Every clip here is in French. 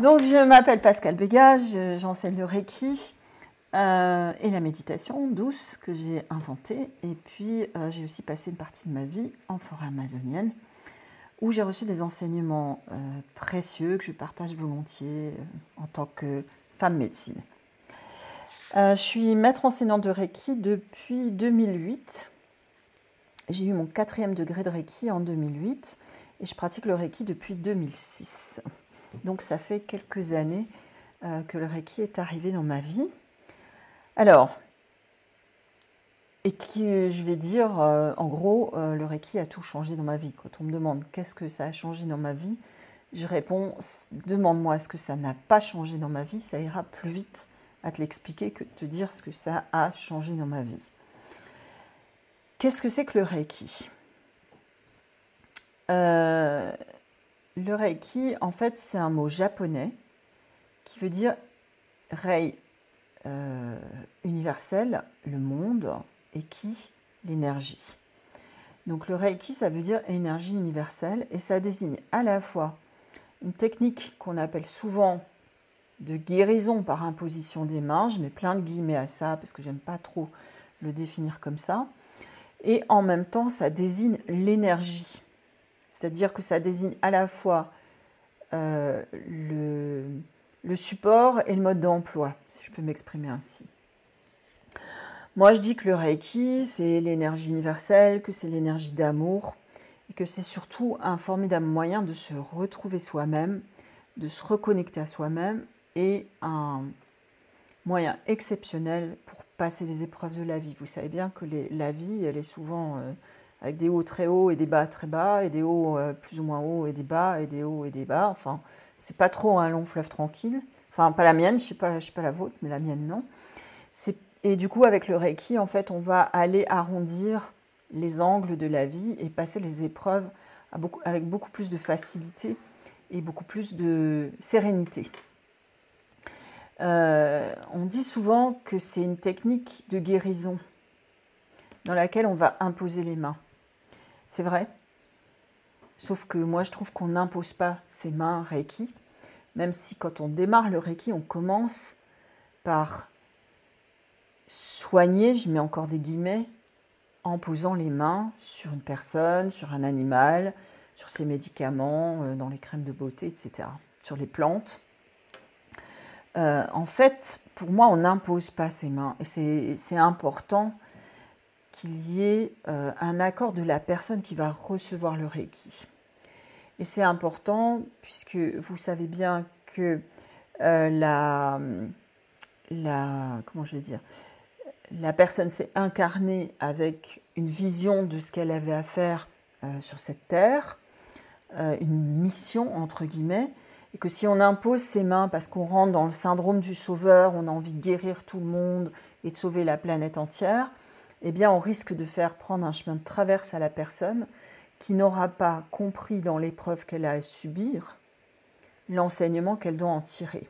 Donc, je m'appelle Pascal Béga, j'enseigne le Reiki euh, et la méditation douce que j'ai inventée. Et puis, euh, j'ai aussi passé une partie de ma vie en forêt amazonienne où j'ai reçu des enseignements euh, précieux que je partage volontiers en tant que femme médecine. je suis maître enseignante de Reiki depuis 2008. J'ai eu mon quatrième degré de Reiki en 2008 et je pratique le Reiki depuis 2006. Donc ça fait quelques années euh, que le Reiki est arrivé dans ma vie. Alors, et qui, je vais dire, euh, en gros, euh, le Reiki a tout changé dans ma vie. Quand on me demande qu'est-ce que ça a changé dans ma vie, je réponds, demande-moi ce que ça n'a pas changé dans ma vie, ça ira plus vite à te l'expliquer que de te dire ce que ça a changé dans ma vie. Qu'est-ce que c'est que le Reiki? Le Reiki, en fait, c'est un mot japonais qui veut dire Rei euh, universel, le monde, et qui l'énergie. Donc le Reiki, ça veut dire énergie universelle, et ça désigne à la fois une technique qu'on appelle souvent de guérison par imposition des mains, je mets plein de guillemets à ça parce que j'aime pas trop le définir comme ça, et en même temps ça désigne l'énergie c'est-à-dire que ça désigne à la fois euh, le, support et le mode d'emploi, si je peux m'exprimer ainsi. Moi, je dis que le Reiki, c'est l'énergie universelle, que c'est l'énergie d'amour, et que c'est surtout un formidable moyen de se retrouver soi-même, de se reconnecter à soi-même, et un moyen exceptionnel pour passer les épreuves de la vie. Vous savez bien que la vie, elle est souvent... Euh, avec des hauts très hauts et des bas très bas, et des hauts euh, plus ou moins hauts et des bas, et des hauts et des bas. Enfin, c'est pas trop un long fleuve tranquille. Enfin, pas la mienne, je sais sais pas la vôtre, mais la mienne non. Et du coup, avec le Reiki, en fait, on va aller arrondir les angles de la vie et passer les épreuves avec beaucoup plus de facilité et beaucoup plus de sérénité. Euh, on dit souvent que c'est une technique de guérison dans laquelle on va imposer les mains. C'est vrai. Sauf que moi, je trouve qu'on n'impose pas ses mains Reiki, même si quand on démarre le Reiki, on commence par soigner, je mets encore des guillemets, en posant les mains sur une personne, sur un animal, sur ses médicaments, euh, dans les crèmes de beauté, etc., sur les plantes. Euh, en fait, pour moi, on n'impose pas ses mains. Et c'est important qu'il y ait euh, un accord de la personne qui va recevoir le Reiki. Et c'est important puisque vous savez bien que euh, la, la, comment je vais dire, la personne s'est incarnée avec une vision de ce qu'elle avait à faire euh, sur cette terre, une mission entre guillemets, et que si on impose ses mains parce qu'on rentre dans le syndrome du sauveur, on a envie de guérir tout le monde et de sauver la planète entière, eh bien, on risque de faire prendre un chemin de traverse à la personne qui n'aura pas compris dans l'épreuve qu'elle a à subir l'enseignement qu'elle doit en tirer.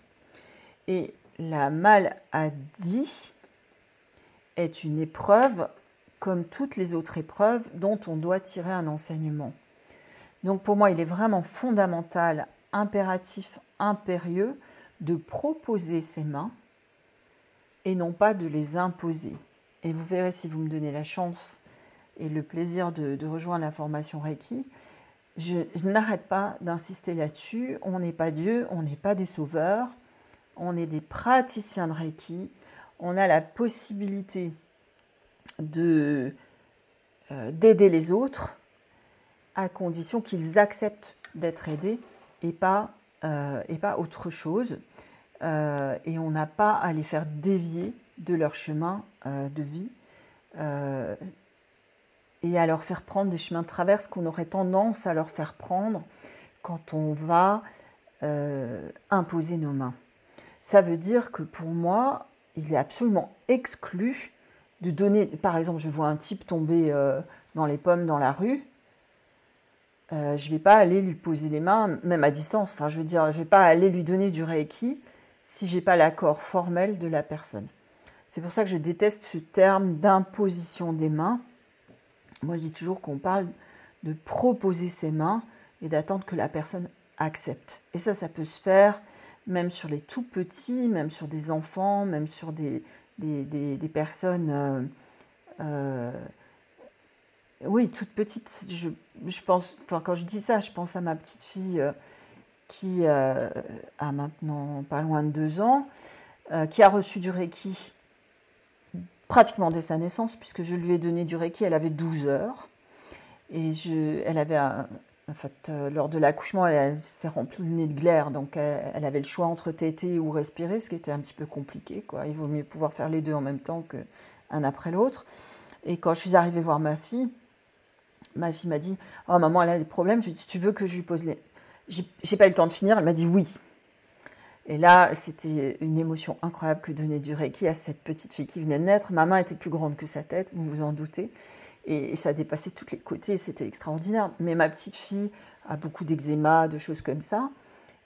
Et la maladie est une épreuve comme toutes les autres épreuves dont on doit tirer un enseignement. Donc pour moi, il est vraiment fondamental, impératif, impérieux de proposer ses mains et non pas de les imposer. Et vous verrez si vous me donnez la chance et le plaisir de, rejoindre la formation Reiki, je, n'arrête pas d'insister là-dessus. On n'est pas Dieu, on n'est pas des sauveurs, on est des praticiens de Reiki. On a la possibilité de euh, d'aider les autres à condition qu'ils acceptent d'être aidés et pas, euh, et pas autre chose. Euh, et on n'a pas à les faire dévier de leur chemin de vie euh, et à leur faire prendre des chemins de traverse qu'on aurait tendance à leur faire prendre quand on va euh, imposer nos mains. Ça veut dire que pour moi, il est absolument exclu de donner, par exemple, je vois un type tomber dans les pommes dans la rue, je ne vais pas aller lui poser les mains, même à distance, je veux dire, je ne vais pas aller lui donner du Reiki si j'ai pas l'accord formel de la personne. C'est pour ça que je déteste ce terme d'imposition des mains. Moi, je dis toujours qu'on parle de proposer ses mains et d'attendre que la personne accepte. Et ça, ça peut se faire même sur les tout petits, même sur des enfants, même sur des, des, personnes, euh, euh, oui, toutes petites. Je, je pense, enfin, quand je dis ça, je pense à ma petite fille euh, qui a maintenant pas loin de deux ans, qui a reçu du Reiki pratiquement dès sa naissance, puisque je lui ai donné du Reiki, elle avait 12 heures. Et je, elle avait en fait, euh, lors de l'accouchement, elle, s'est remplie le nez de glaire, donc elle, avait le choix entre téter ou respirer, ce qui était un petit peu compliqué. Il vaut mieux pouvoir faire les deux en même temps qu'un après l'autre. Et quand je suis arrivée voir ma fille, ma fille m'a dit Oh, maman, elle a des problèmes. Je lui ai dit Tu veux que je lui pose les. J'ai pas eu le temps de finir. Elle m'a dit oui. Et là, c'était une émotion incroyable que donner du Reiki à cette petite fille qui venait de naître. Ma main était plus grande que sa tête, vous vous en doutez et, ça dépassait tous les côtés, c'était extraordinaire. Mais ma petite fille a beaucoup d'eczéma, de choses comme ça.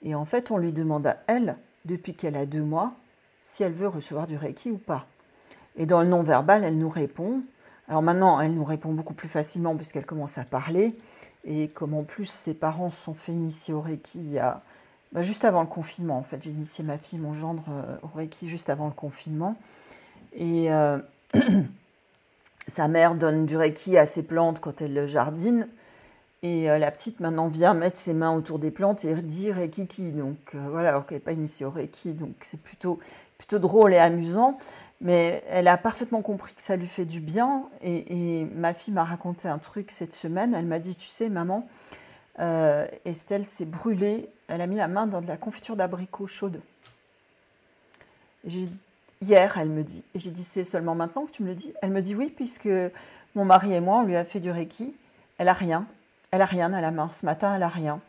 Et en fait, on lui demande à elle, depuis qu'elle a deux mois, si elle veut recevoir du Reiki ou pas. Et dans le non-verbal, elle nous répond. Alors maintenant, elle nous répond beaucoup plus facilement puisqu'elle commence à parler. Et comme en plus ses parents se sont fait initier au Reiki il y a, bah, juste avant le confinement, en fait, j'ai initié ma fille, mon gendre, euh, au Reiki juste avant le confinement. Et euh, Sa mère donne du reiki à ses plantes quand elle le jardine. Et euh, la petite maintenant vient mettre ses mains autour des plantes et dit Reiki. Donc euh, voilà, alors qu'elle n'est pas initiée au Reiki. Donc c'est plutôt, plutôt drôle et amusant. Mais elle a parfaitement compris que ça lui fait du bien. Et, ma fille m'a raconté un truc cette semaine. Elle m'a dit Tu sais, maman, euh, Estelle s'est brûlée. Elle a mis la main dans de la confiture d'abricot chaude. Hier, elle me dit, et j'ai dit c'est seulement maintenant que tu me le dis? Elle me dit oui, puisque mon mari et moi, on lui a fait du Reiki. Elle a rien. Elle a rien à la main. Ce matin, elle a rien.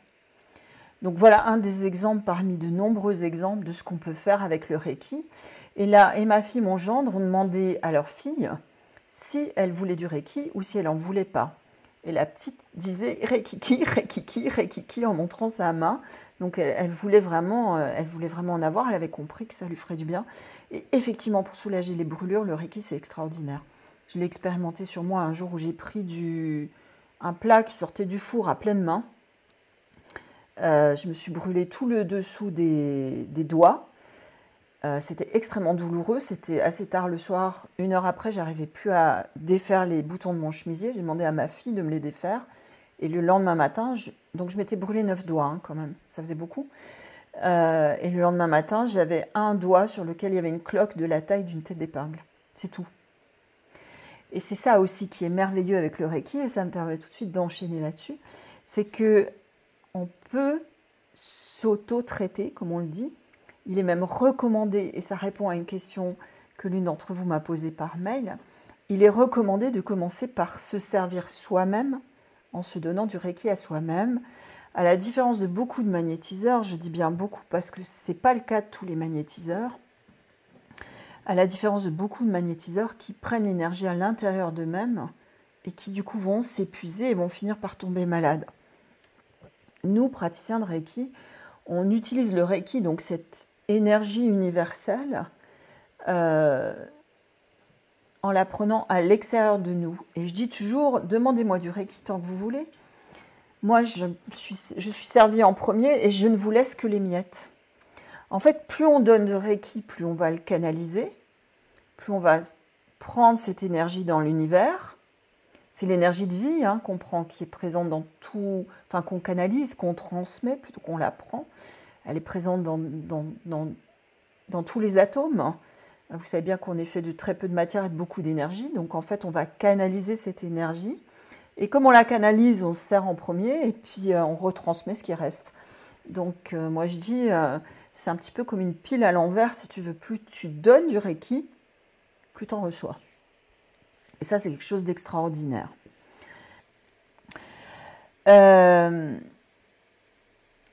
Donc voilà un des exemples parmi de nombreux exemples de ce qu'on peut faire avec le Reiki. Et là, et ma fille, mon gendre, ont demandé à leur fille si elle voulait du Reiki ou si elle en voulait pas. Et la petite disait Reiki, Reiki, Reiki en montrant sa main. Donc elle, voulait vraiment, euh, elle voulait vraiment en avoir. Elle avait compris que ça lui ferait du bien. Et effectivement, pour soulager les brûlures, le Reiki, c'est extraordinaire. Je l'ai expérimenté sur moi un jour où j'ai pris du, un plat qui sortait du four à pleine main. Euh, je me suis brûlé tout le dessous des, doigts. Euh, c'était extrêmement douloureux. C'était assez tard le soir. Une heure après, j'arrivais plus à défaire les boutons de mon chemisier. J'ai demandé à ma fille de me les défaire. Et le lendemain matin, donc je m'étais brûlé neuf doigts hein, quand même. Ça faisait beaucoup. Euh, et le lendemain matin, j'avais un doigt sur lequel il y avait une cloque de la taille d'une tête d'épingle. C'est tout. Et c'est ça aussi qui est merveilleux avec le Reiki, et ça me permet tout de suite d'enchaîner là-dessus, c'est que on peut s'auto-traiter, comme on le dit. Il est même recommandé, et ça répond à une question que l'une d'entre vous m'a posée par mail, il est recommandé de commencer par se servir soi-même en se donnant du Reiki à soi-même, à la différence de beaucoup de magnétiseurs, je dis bien beaucoup parce que ce n'est pas le cas de tous les magnétiseurs, à la différence de beaucoup de magnétiseurs qui prennent l'énergie à l'intérieur d'eux-mêmes et qui du coup vont s'épuiser et vont finir par tomber malades. Nous, praticiens de Reiki, on utilise le Reiki, donc cette énergie universelle, euh, en la prenant à l'extérieur de nous. Et je dis toujours, demandez-moi du Reiki tant que vous voulez, moi, je suis, je servie en premier et je ne vous laisse que les miettes. En fait, plus on donne de Reiki, plus on va le canaliser, plus on va prendre cette énergie dans l'univers. C'est l'énergie de vie hein, qu'on prend, qui est présente dans tout, enfin qu'on canalise, qu'on transmet plutôt qu'on la prend. Elle est présente dans, dans, dans, tous les atomes. Vous savez bien qu'on est fait de très peu de matière et de beaucoup d'énergie. Donc en fait, on va canaliser cette énergie et comme on la canalise, on se sert en premier et puis euh, on retransmet ce qui reste. Donc euh, moi je dis, euh, c'est un petit peu comme une pile à l'envers, si tu veux, plus tu donnes du Reiki, plus tu en reçois. Et ça, c'est quelque chose d'extraordinaire.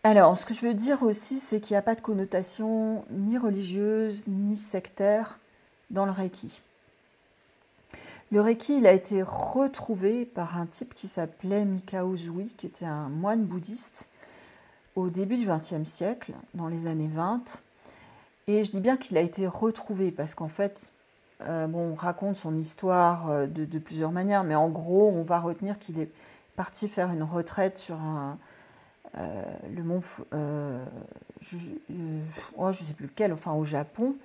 Alors, ce que je veux dire aussi, c'est qu'il n'y a pas de connotation ni religieuse ni sectaire dans le Reiki. Le Reiki, il a été retrouvé par un type qui s'appelait Mikao Zui, qui était un moine bouddhiste au début du XXe siècle, dans les années 20. Et je dis bien qu'il a été retrouvé parce qu'en fait, euh, on raconte son histoire euh, de, plusieurs manières, mais en gros, on va retenir qu'il est parti faire une retraite sur un, le mont, je ne oh, sais plus lequel, enfin au Japon,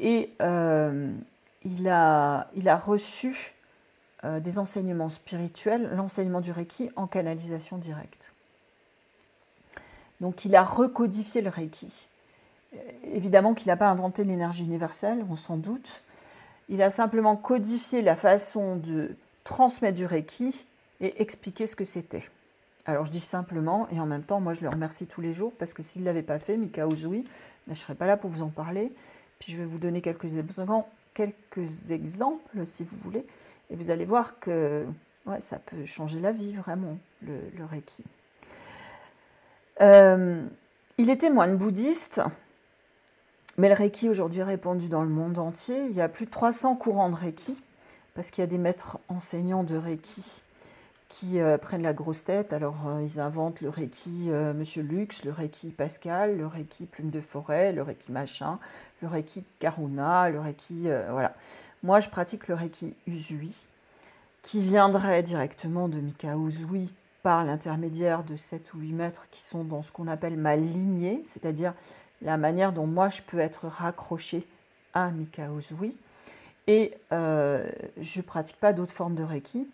et il, a, il a reçu des enseignements spirituels, l'enseignement du Reiki en canalisation directe. Donc il a recodifié le Reiki. Évidemment qu'il n'a pas inventé l'énergie universelle, on s'en doute. Il a simplement codifié la façon de transmettre du Reiki et expliquer ce que c'était. Alors je dis simplement, et en même temps, moi je le remercie tous les jours, parce que s'il ne l'avait pas fait, Mika Uzui, ben, je ne serais pas là pour vous en parler. Puis je vais vous donner quelques, quelques exemples, si vous voulez, et vous allez voir que ça peut changer la vie, vraiment, le, Reiki. Euh, il était moine bouddhiste, mais le Reiki aujourd'hui est répandu dans le monde entier. Il y a plus de 300 courants de Reiki, parce qu'il y a des maîtres enseignants de Reiki qui euh, prennent la grosse tête. Alors, euh, ils inventent le Reiki euh, Monsieur Lux, le Reiki Pascal, le Reiki Plume de Forêt, le Reiki Machin, le Reiki Karuna, le Reiki. voilà. Moi, je pratique le Reiki Usui, qui viendrait directement de Mika Uzui par l'intermédiaire de 7 ou 8 maîtres qui sont dans ce qu'on appelle ma lignée, c'est-à-dire la manière dont moi je peux être raccroché à Mika Uzui. Et je pratique pas d'autres formes de Reiki,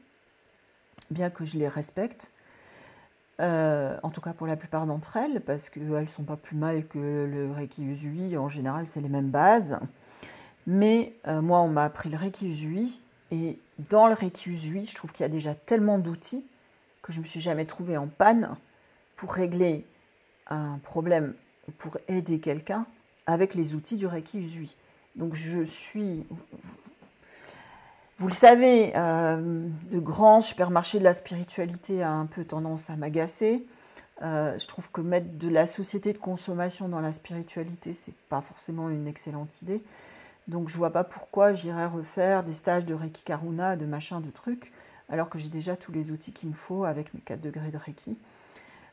bien que je les respecte. Euh, en tout cas pour la plupart d'entre elles, parce qu'elles ne sont pas plus mal que le Reiki Usui, en général c'est les mêmes bases. Mais euh, moi on m'a appris le Reiki Usui, et dans le Reiki Usui, je trouve qu'il y a déjà tellement d'outils que je ne me suis jamais trouvée en panne pour régler un problème, pour aider quelqu'un avec les outils du Reiki Usui. Donc je suis, vous le savez, euh, le grand supermarché de la spiritualité a un peu tendance à m'agacer. Euh, je trouve que mettre de la société de consommation dans la spiritualité, c'est pas forcément une excellente idée. Donc je vois pas pourquoi j'irais refaire des stages de Reiki Karuna, de machin, de trucs, alors que j'ai déjà tous les outils qu'il me faut avec mes 4 degrés de Reiki.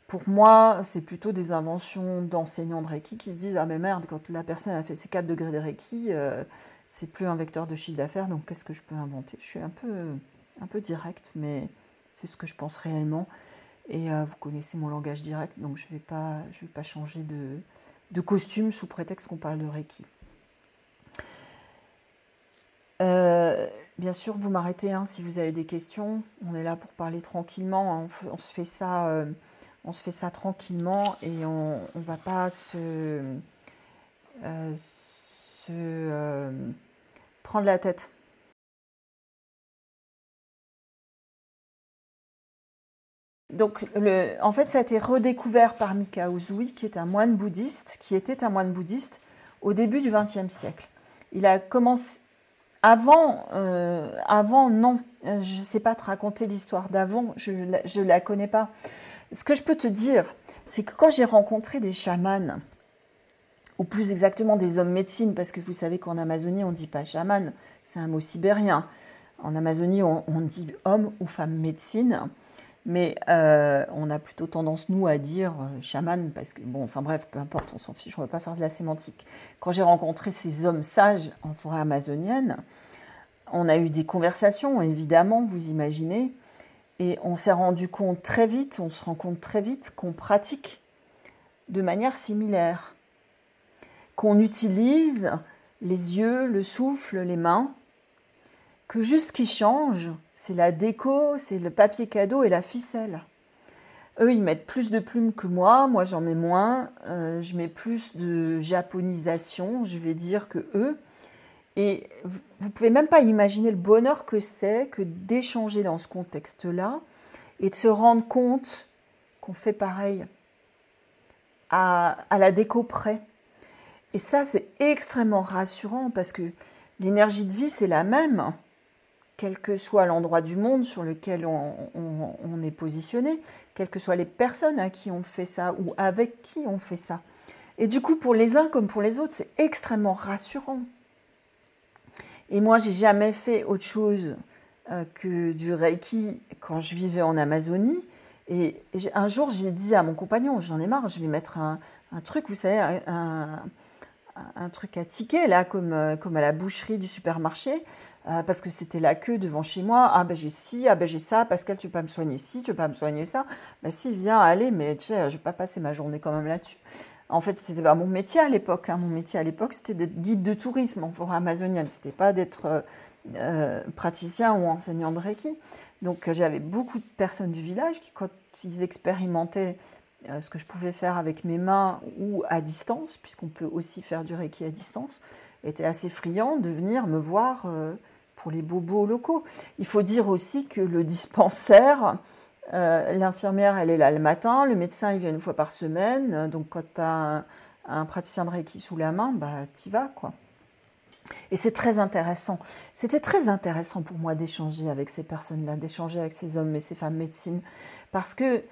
Pour moi, c'est plutôt des inventions d'enseignants de Reiki qui se disent Ah, mais merde, quand la personne a fait ses 4 degrés de Reiki, euh, c'est plus un vecteur de chiffre d'affaires, donc qu'est-ce que je peux inventer? Je suis un peu, un peu direct, mais c'est ce que je pense réellement. Et euh, vous connaissez mon langage direct, donc je ne vais, pas, je vais pas changer de, de costume sous prétexte qu'on parle de Reiki. Euh, bien sûr, vous m'arrêtez hein, si vous avez des questions. On est là pour parler tranquillement. Hein. On, se fait ça, euh, on se fait ça tranquillement et on ne va pas se, prendre la tête. Donc, le, en fait, ça a été redécouvert par Mika Uzui, qui est un moine bouddhiste, qui était un moine bouddhiste au début du XXe siècle. Il a commencé avant, euh, avant non, je ne sais pas te raconter l'histoire d'avant, je ne la connais pas. Ce que je peux te dire, c'est que quand j'ai rencontré des chamans ou plus exactement des hommes médecine, parce que vous savez qu'en Amazonie, on ne dit pas chaman, c'est un mot sibérien. En Amazonie, on, dit homme ou femme médecine, mais euh, on a plutôt tendance, nous, à dire euh, chaman, parce que, bon, enfin bref, peu importe, on s'en fiche, on ne va pas faire de la sémantique. Quand j'ai rencontré ces hommes sages en forêt amazonienne, on a eu des conversations, évidemment, vous imaginez, et on s'est rendu compte très vite, on se rend compte très vite qu'on pratique de manière similaire qu'on utilise les yeux, le souffle, les mains, que juste ce qui change, c'est la déco, c'est le papier cadeau et la ficelle. Eux, ils mettent plus de plumes que moi, moi j'en mets moins, euh, je mets plus de japonisation, je vais dire que eux. Et vous pouvez même pas imaginer le bonheur que c'est que d'échanger dans ce contexte-là et de se rendre compte qu'on fait pareil à, à la déco près. Et ça, c'est extrêmement rassurant parce que l'énergie de vie, c'est la même, quel que soit l'endroit du monde sur lequel on, est positionné, quelles que soient les personnes à qui on fait ça ou avec qui on fait ça. Et du coup, pour les uns comme pour les autres, c'est extrêmement rassurant. Et moi, j'ai jamais fait autre chose euh, que du Reiki quand je vivais en Amazonie. Et un jour, j'ai dit à mon compagnon, j'en ai marre, je vais mettre un, truc, vous savez, un, un truc à ticket, là, comme, euh, comme à la boucherie du supermarché, euh, parce que c'était la queue devant chez moi. Ah ben j'ai ci, ah ben j'ai ça. Pascal, tu peux pas me soigner ci, tu peux pas me soigner ça. Ben si, viens, allez, mais tu sais, je vais pas passer ma journée quand même là-dessus. En fait, c'était pas mon métier à l'époque. Hein. Mon métier à l'époque, c'était d'être guide de tourisme en forêt amazonienne. C'était pas d'être euh, praticien ou enseignant de Reiki. Donc j'avais beaucoup de personnes du village qui, quand ils expérimentaient ce que je pouvais faire avec mes mains ou à distance, puisqu'on peut aussi faire du Reiki à distance, étaient assez friands de venir me voir pour les bobos locaux. Il faut dire aussi que le dispensaire, euh, l'infirmière, elle est là le matin, le médecin, il vient une fois par semaine. Donc, quand tu as un, praticien de Reiki sous la main, bah, y vas, quoi. Et c'est très intéressant. C'était très intéressant pour moi d'échanger avec ces personnes-là, d'échanger avec ces hommes et ces femmes médecines. Parce que,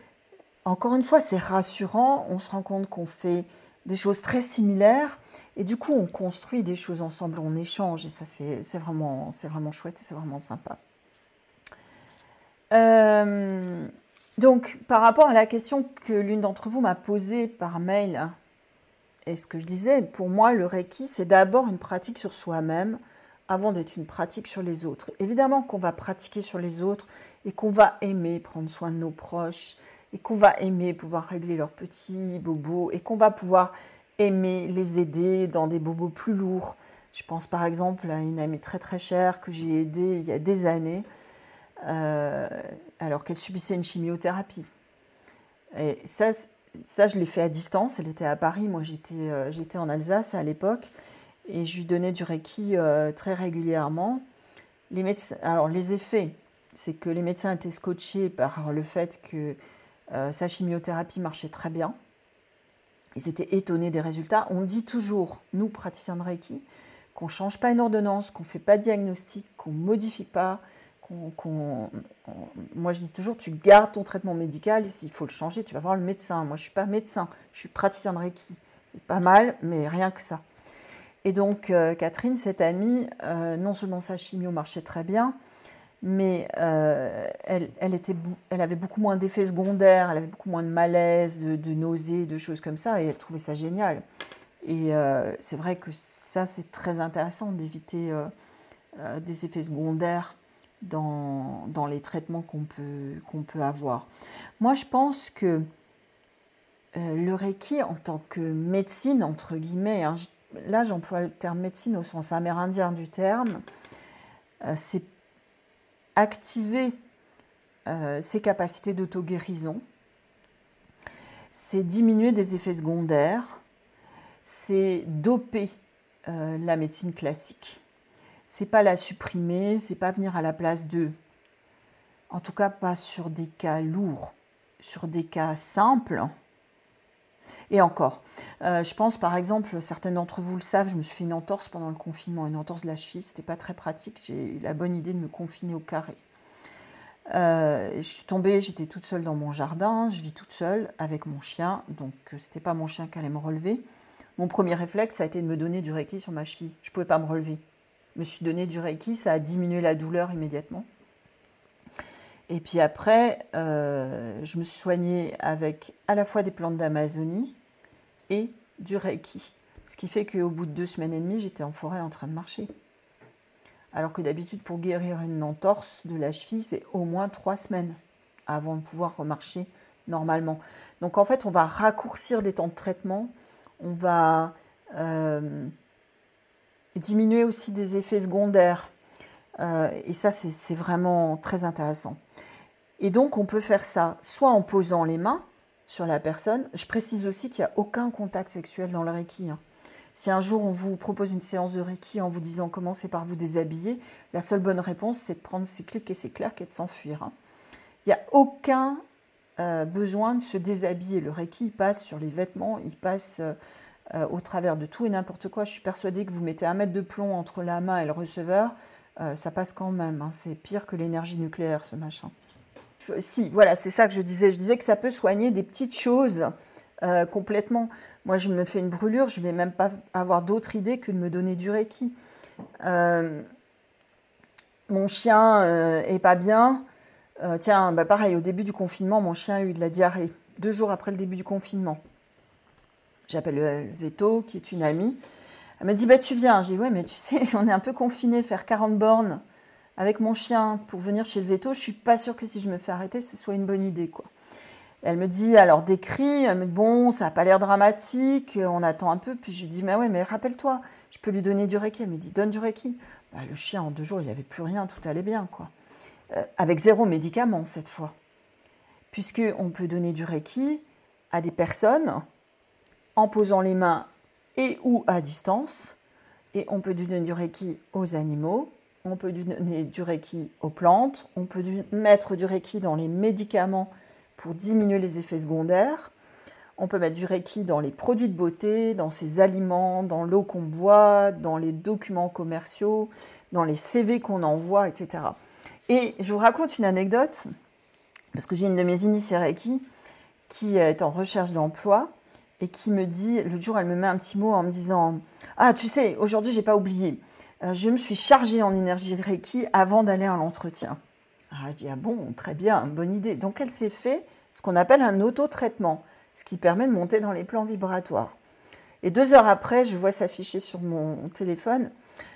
encore une fois, c'est rassurant. On se rend compte qu'on fait des choses très similaires. Et du coup, on construit des choses ensemble, on échange. Et ça, c'est vraiment, vraiment chouette et c'est vraiment sympa. Euh, donc, par rapport à la question que l'une d'entre vous m'a posée par mail, et ce que je disais, pour moi, le Reiki, c'est d'abord une pratique sur soi-même avant d'être une pratique sur les autres. Évidemment qu'on va pratiquer sur les autres et qu'on va aimer prendre soin de nos proches et qu'on va aimer pouvoir régler leurs petits bobos et qu'on va pouvoir aimer les aider dans des bobos plus lourds. Je pense par exemple à une amie très très chère que j'ai aidée il y a des années euh, alors qu'elle subissait une chimiothérapie. Et ça, ça je l'ai fait à distance. Elle était à Paris, moi j'étais euh, en Alsace à l'époque et je lui donnais du Reiki euh, très régulièrement. Les médecins, alors les effets, c'est que les médecins étaient scotchés par le fait que euh, sa chimiothérapie marchait très bien. Ils étaient étonnés des résultats. On dit toujours, nous, praticiens de Reiki, qu'on ne change pas une ordonnance, qu'on ne fait pas de diagnostic, qu'on ne modifie pas, moi je dis toujours, tu gardes ton traitement médical, s'il faut le changer, tu vas voir le médecin. Moi je ne suis pas médecin, je suis praticien de Reiki. C'est pas mal, mais rien que ça. Et donc euh, Catherine, cette amie, euh, non seulement sa chimio marchait très bien, mais euh, elle, elle avait beaucoup moins d'effets secondaires, elle avait beaucoup moins de malaise, de, nausées, de choses comme ça, et elle trouvait ça génial. Et euh, c'est vrai que ça, c'est très intéressant d'éviter euh, des effets secondaires dans, dans les traitements qu'on peut, peut avoir. Moi, je pense que le Reiki, en tant que médecine, entre guillemets, hein, là j'emploie le terme médecine au sens amérindien du terme, c'est activer euh, ses capacités d'auto-guérison, c'est diminuer des effets secondaires, c'est doper euh, la médecine classique. C'est pas la supprimer, c'est pas venir à la place d'eux. En tout cas, pas sur des cas lourds, sur des cas simples. Et encore, euh, je pense par exemple, certains d'entre vous le savent, je me suis fait une entorse pendant le confinement, une entorse de la cheville, c'était pas très pratique. J'ai eu la bonne idée de me confiner au carré. Euh, je suis tombée, j'étais toute seule dans mon jardin, je vis toute seule avec mon chien, donc euh, c'était pas mon chien qui allait me relever. Mon premier réflexe, ça a été de me donner du Reiki sur ma cheville. Je pouvais pas me relever. Je me suis donné du Reiki, ça a diminué la douleur immédiatement. Et puis après, euh, je me suis soignée avec à la fois des plantes d'Amazonie et du Reiki. Ce qui fait qu'au bout de deux semaines et demie, j'étais en forêt en train de marcher. Alors que d'habitude, pour guérir une entorse de la cheville, c'est au moins trois semaines avant de pouvoir remarcher normalement. Donc en fait, on va raccourcir des temps de traitement, on va euh, diminuer aussi des effets secondaires. Euh, et ça, c'est vraiment très intéressant. Et donc, on peut faire ça soit en posant les mains sur la personne. Je précise aussi qu'il n'y a aucun contact sexuel dans le Reiki. Hein. Si un jour on vous propose une séance de Reiki en vous disant commencez par vous déshabiller, la seule bonne réponse c'est de prendre ses clics et ses claques et de s'enfuir. Hein. Il n'y a aucun euh, besoin de se déshabiller. Le Reiki il passe sur les vêtements, il passe euh, au travers de tout et n'importe quoi. Je suis persuadée que vous mettez un mètre de plomb entre la main et le receveur, ça passe quand même. Hein. C'est pire que l'énergie nucléaire ce machin. Si, voilà, c'est ça que je disais. Je disais que ça peut soigner des petites choses complètement. Moi, je me fais une brûlure, je ne vais même pas avoir d'autre idée que de me donner du Reiki. Euh, mon chien euh, est pas bien. Euh, tiens, bah pareil, au début du confinement, mon chien a eu de la diarrhée, deux jours après le début du confinement. J'appelle Veto, qui est une amie. Elle me dit, bah, tu viens. Je dis, ouais, mais tu sais, on est un peu confiné, faire 40 bornes avec mon chien pour venir chez le veto, je suis pas sûre que si je me fais arrêter, ce soit une bonne idée, quoi. Elle me dit, alors elle me dit, bon, ça n'a pas l'air dramatique, on attend un peu. Puis je lui dis, mais ouais, mais rappelle-toi, je peux lui donner du Reiki. Elle me dit, donne du Reiki. Bah, le chien, en deux jours, il n'avait plus rien, tout allait bien, quoi. Euh, avec zéro médicament, cette fois. Puisqu'on peut donner du Reiki à des personnes en posant les mains et ou à distance. Et on peut donner du Reiki aux animaux, on peut donner du Reiki aux plantes, on peut mettre du Reiki dans les médicaments pour diminuer les effets secondaires. On peut mettre du Reiki dans les produits de beauté, dans ses aliments, dans l'eau qu'on boit, dans les documents commerciaux, dans les CV qu'on envoie, etc. Et je vous raconte une anecdote, parce que j'ai une de mes initiées Reiki qui est en recherche d'emploi et qui me dit, le jour, elle me met un petit mot en me disant Ah, tu sais, aujourd'hui, j'ai pas oublié. Euh, je me suis chargée en énergie Reiki avant d'aller à l'entretien. Alors, je dis Ah bon, très bien, bonne idée. Donc, elle s'est fait ce qu'on appelle un auto-traitement, ce qui permet de monter dans les plans vibratoires. Et deux heures après, je vois s'afficher sur mon téléphone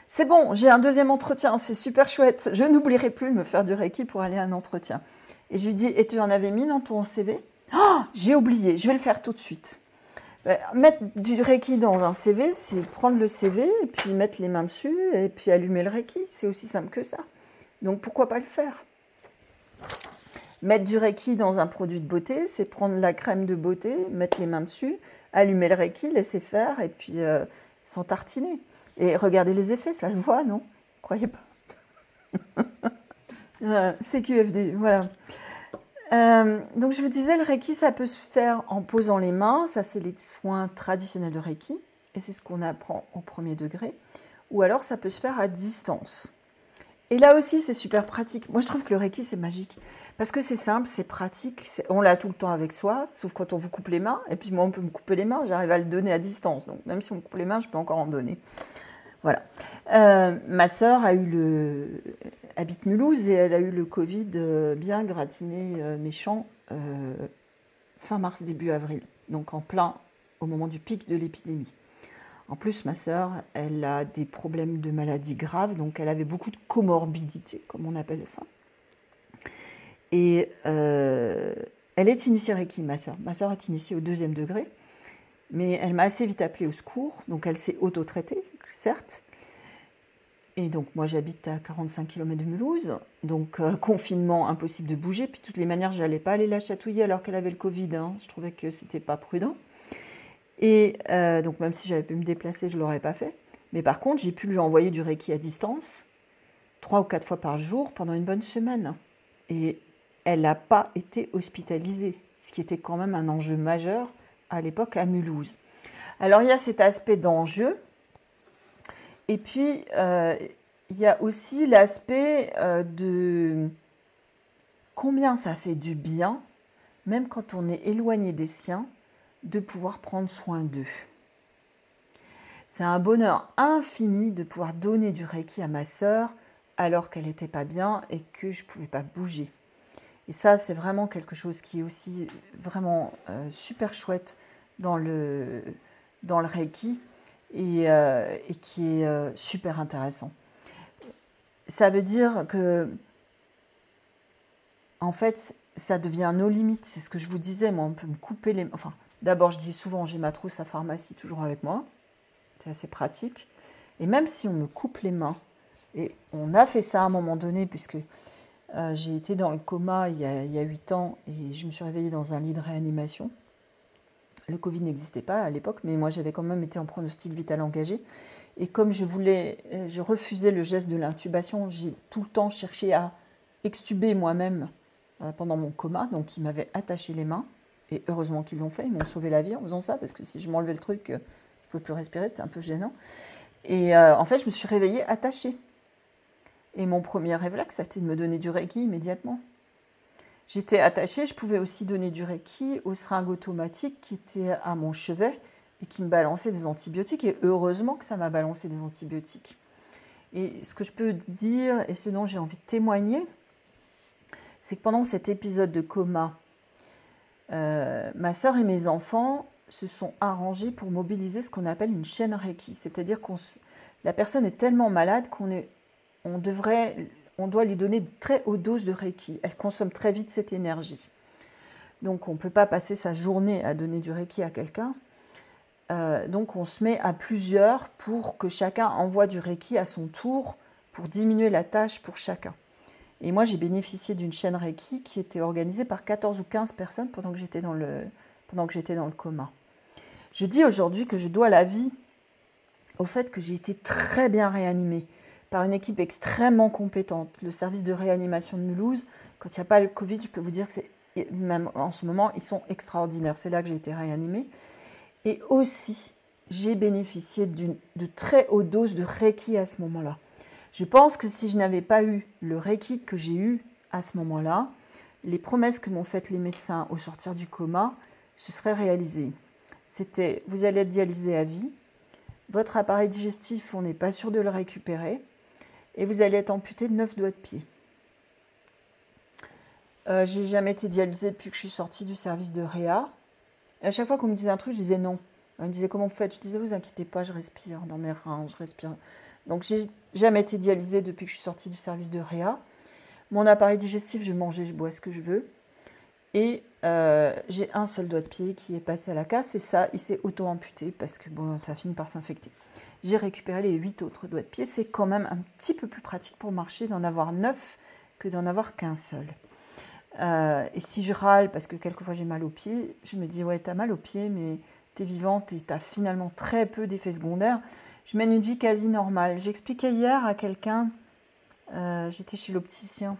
C'est bon, j'ai un deuxième entretien, c'est super chouette. Je n'oublierai plus de me faire du Reiki pour aller à un entretien. Et je lui dis Et tu en avais mis dans ton CV oh, J'ai oublié, je vais le faire tout de suite. Ben, mettre du Reiki dans un CV, c'est prendre le CV et puis mettre les mains dessus et puis allumer le Reiki. C'est aussi simple que ça. Donc pourquoi pas le faire? Mettre du Reiki dans un produit de beauté, c'est prendre la crème de beauté, mettre les mains dessus, allumer le Reiki, laisser faire et puis euh, s'en tartiner. Et regarder les effets, ça se voit, non? Croyez pas. euh, CQFD, voilà. Euh, donc je vous disais, le Reiki, ça peut se faire en posant les mains. Ça, c'est les soins traditionnels de Reiki. Et c'est ce qu'on apprend au premier degré. Ou alors, ça peut se faire à distance. Et là aussi, c'est super pratique. Moi, je trouve que le Reiki, c'est magique. Parce que c'est simple, c'est pratique. On l'a tout le temps avec soi, sauf quand on vous coupe les mains. Et puis moi, on peut me couper les mains, j'arrive à le donner à distance. Donc même si on me coupe les mains, je peux encore en donner. Voilà. Euh, ma sœur habite Mulhouse et elle a eu le Covid euh, bien gratiné euh, méchant fin mars, début avril. Donc en plein au moment du pic de l'épidémie. En plus, ma sœur, elle a des problèmes de maladie graves, donc elle avait beaucoup de comorbidité, comme on appelle ça. Et elle est initiée Reiki, ma sœur? Ma sœur est initiée au deuxième degré, mais elle m'a assez vite appelée au secours, donc elle s'est auto-traitée, certes. Et donc moi j'habite à 45 km de Mulhouse, donc euh, confinement, impossible de bouger. Puis toutes les manières, je n'allais pas aller la chatouiller alors qu'elle avait le Covid. Hein. Je trouvais que c'était pas prudent. Et euh, donc même si j'avais pu me déplacer, je ne l'aurais pas fait. Mais par contre, j'ai pu lui envoyer du Reiki à distance, trois ou quatre fois par jour, pendant une bonne semaine. Et elle n'a pas été hospitalisée, ce qui était quand même un enjeu majeur à l'époque à Mulhouse. Alors il y a cet aspect d'enjeu. Et puis, euh, il y a aussi l'aspect euh, de combien ça fait du bien, même quand on est éloigné des siens, de pouvoir prendre soin d'eux. C'est un bonheur infini de pouvoir donner du Reiki à ma sœur alors qu'elle n'était pas bien et que je ne pouvais pas bouger. Et ça, c'est vraiment quelque chose qui est aussi vraiment euh, super chouette dans le, dans le Reiki et, euh, et qui est euh, super intéressant. Ça veut dire que, en fait, ça devient nos limites. C'est ce que je vous disais, moi, on peut me couper les... Enfin, D'abord, je dis souvent, j'ai ma trousse à pharmacie toujours avec moi. C'est assez pratique. Et même si on me coupe les mains, et on a fait ça à un moment donné, puisque euh, j'ai été dans le coma il y, a, il 8 ans et je me suis réveillée dans un lit de réanimation. Le Covid n'existait pas à l'époque, mais moi j'avais quand même été en pronostic vital engagé. Et comme je voulais, euh, je refusais le geste de l'intubation, j'ai tout le temps cherché à extuber moi-même euh, pendant mon coma. Donc il m'avait attaché les mains et heureusement qu'ils l'ont fait, ils m'ont sauvé la vie en faisant ça, parce que si je m'enlevais le truc, euh, je ne pouvais plus respirer, c'était un peu gênant. Et en fait, je me suis réveillée attachée. Et mon premier réflexe, ça a été de me donner du Reiki immédiatement. J'étais attachée, je pouvais aussi donner du Reiki aux seringues automatiques qui étaient à mon chevet et qui me balançaient des antibiotiques. Et heureusement que ça m'a balancé des antibiotiques. Et ce que je peux dire, et ce dont j'ai envie de témoigner, c'est que pendant cet épisode de coma, euh, ma sœur et mes enfants se sont arrangés pour mobiliser ce qu'on appelle une chaîne Reiki. C'est-à-dire que la personne est tellement malade qu'on on devrait, on doit lui donner de très hautes doses de Reiki. Elle consomme très vite cette énergie. Donc on ne peut pas passer sa journée à donner du Reiki à quelqu'un. Euh, donc on se met à plusieurs pour que chacun envoie du Reiki à son tour pour diminuer la tâche pour chacun. Et moi j'ai bénéficié d'une chaîne Reiki qui était organisée par 14 ou 15 personnes pendant que j'étais dans le, pendant que j'étais dans le coma. Je dis aujourd'hui que je dois la vie au fait que j'ai été très bien réanimée par une équipe extrêmement compétente. Le service de réanimation de Mulhouse, quand il n'y a pas le Covid, je peux vous dire que même en ce moment, ils sont extraordinaires. C'est là que j'ai été réanimée. Et aussi, j'ai bénéficié de très haute dose de Reiki à ce moment-là. Je pense que si je n'avais pas eu le Reiki que j'ai eu à ce moment-là, les promesses que m'ont faites les médecins au sortir du coma se seraient réalisées. C'était vous allez être dialysé à vie, votre appareil digestif, on n'est pas sûr de le récupérer, et vous allez être amputé de 9 doigts de pied. Euh, j'ai jamais été dialysée depuis que je suis sortie du service de Réa. à chaque fois qu'on me disait un truc, je disais non. On me disait comment vous faites? Je disais vous inquiétez pas, je respire dans mes reins, je respire. Donc j'ai jamais été dialysée depuis que je suis sortie du service de Réa. Mon appareil digestif, je mange je bois ce que je veux. Et euh, j'ai un seul doigt de pied qui est passé à la casse et ça, il s'est auto-amputé parce que bon, ça finit par s'infecter. J'ai récupéré les huit autres doigts de pied. C'est quand même un petit peu plus pratique pour marcher d'en avoir neuf que d'en avoir qu'un seul. Euh, et si je râle parce que quelquefois j'ai mal aux pieds, je me dis ouais t'as mal aux pieds mais t'es vivante et t'as finalement très peu d'effets secondaires. Je mène une vie quasi normale. J'expliquais hier à quelqu'un, euh, j'étais chez l'opticien,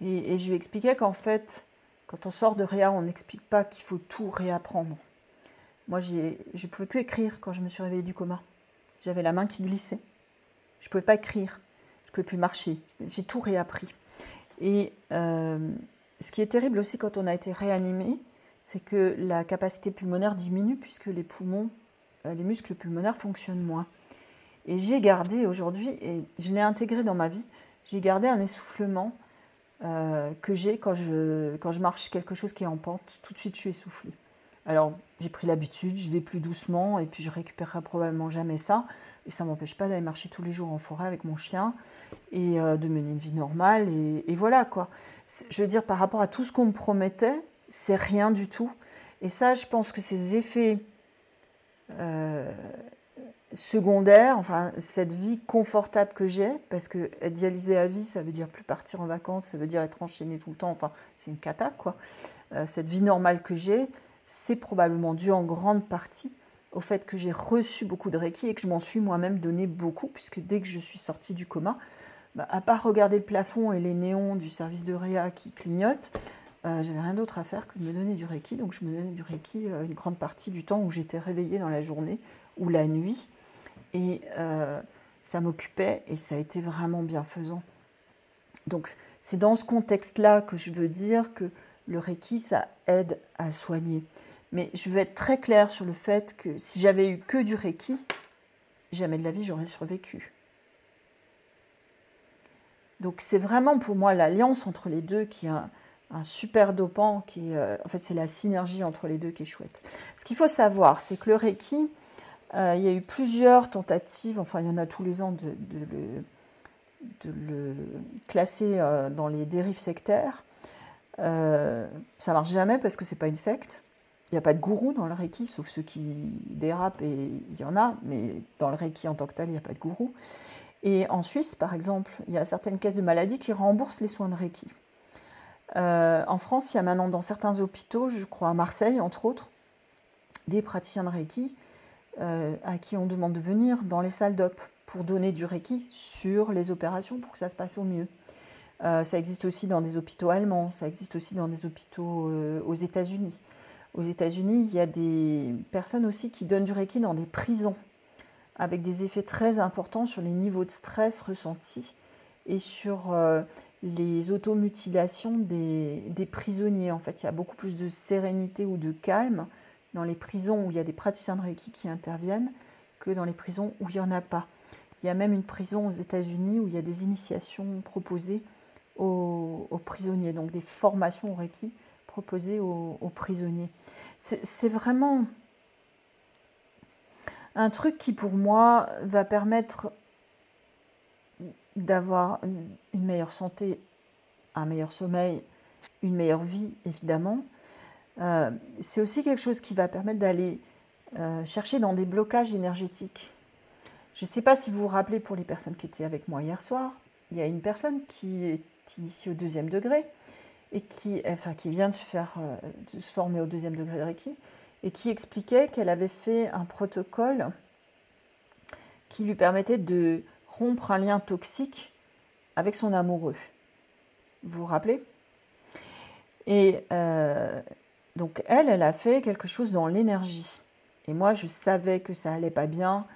et, je lui expliquais qu'en fait, quand on sort de réa, on n'explique pas qu'il faut tout réapprendre. Moi, je ne pouvais plus écrire quand je me suis réveillée du coma. J'avais la main qui glissait. Je ne pouvais pas écrire. Je ne pouvais plus marcher. J'ai tout réappris. Et euh, ce qui est terrible aussi quand on a été réanimé, c'est que la capacité pulmonaire diminue puisque les poumons, euh, les muscles pulmonaires fonctionnent moins. Et j'ai gardé aujourd'hui, et je l'ai intégré dans ma vie, j'ai gardé un essoufflement euh, que j'ai quand je, quand je marche quelque chose qui est en pente. Tout de suite, je suis essoufflée. Alors, j'ai pris l'habitude, je vais plus doucement, et puis je récupérerai probablement jamais ça. Et ça ne m'empêche pas d'aller marcher tous les jours en forêt avec mon chien et euh, de mener une vie normale. Et, voilà quoi. Je veux dire, par rapport à tout ce qu'on me promettait, c'est rien du tout. Et ça, je pense que ces effets euh, secondaires, enfin, cette vie confortable que j'ai, parce que être dialysé à vie, ça veut dire plus partir en vacances, ça veut dire être enchaîné tout le temps, enfin, c'est une cata quoi. Euh, cette vie normale que j'ai, c'est probablement dû en grande partie au fait que j'ai reçu beaucoup de Reiki et que je m'en suis moi-même donné beaucoup, puisque dès que je suis sortie du coma, bah, à part regarder le plafond et les néons du service de Réa qui clignotent, euh, j'avais rien d'autre à faire que de me donner du Reiki. Donc je me donnais du Reiki euh, une grande partie du temps où j'étais réveillée dans la journée ou la nuit. Et euh, ça m'occupait et ça a été vraiment bienfaisant. Donc c'est dans ce contexte-là que je veux dire que le Reiki, ça aide à soigner. Mais je vais être très claire sur le fait que si j'avais eu que du Reiki, jamais de la vie j'aurais survécu. Donc c'est vraiment pour moi l'alliance entre les deux qui est un, super dopant, qui euh, en fait c'est la synergie entre les deux qui est chouette. Ce qu'il faut savoir, c'est que le Reiki, euh, il y a eu plusieurs tentatives, enfin il y en a tous les ans, de, le, classer euh, dans les dérives sectaires. Ça marche jamais parce que c'est pas une secte. Il n'y a pas de gourou dans le Reiki, sauf ceux qui dérapent, et il y en a, mais dans le Reiki en tant que tel, il n'y a pas de gourou. Et en Suisse, par exemple, il y a certaines caisses de maladie qui remboursent les soins de Reiki. Euh, en France, il y a maintenant dans certains hôpitaux, je crois à Marseille entre autres, des praticiens de Reiki euh, à qui on demande de venir dans les salles d'op pour donner du Reiki sur les opérations pour que ça se passe au mieux. Euh, ça existe aussi dans des hôpitaux allemands, ça existe aussi dans des hôpitaux aux États-Unis. Aux États-Unis, il y a des personnes aussi qui donnent du Reiki dans des prisons, avec des effets très importants sur les niveaux de stress ressentis et sur euh, les automutilations des, des prisonniers. En fait, il y a beaucoup plus de sérénité ou de calme dans les prisons où il y a des praticiens de Reiki qui interviennent que dans les prisons où il n'y en a pas. Il y a même une prison aux États-Unis où il y a des initiations proposées aux, prisonniers, donc des formations au Reiki proposé aux, prisonniers. C'est vraiment un truc qui pour moi va permettre d'avoir une meilleure santé, un meilleur sommeil, une meilleure vie évidemment. Euh, c'est aussi quelque chose qui va permettre d'aller euh, chercher dans des blocages énergétiques. Je ne sais pas si vous vous rappelez pour les personnes qui étaient avec moi hier soir, il y a une personne qui est initiée au deuxième degré et qui, vient de se, faire, euh, de se former au deuxième degré de Reiki et qui expliquait qu'elle avait fait un protocole qui lui permettait de rompre un lien toxique avec son amoureux. Vous vous rappelez? Et euh, donc elle, elle a fait quelque chose dans l'énergie. Et moi, je savais que ça allait pas bien.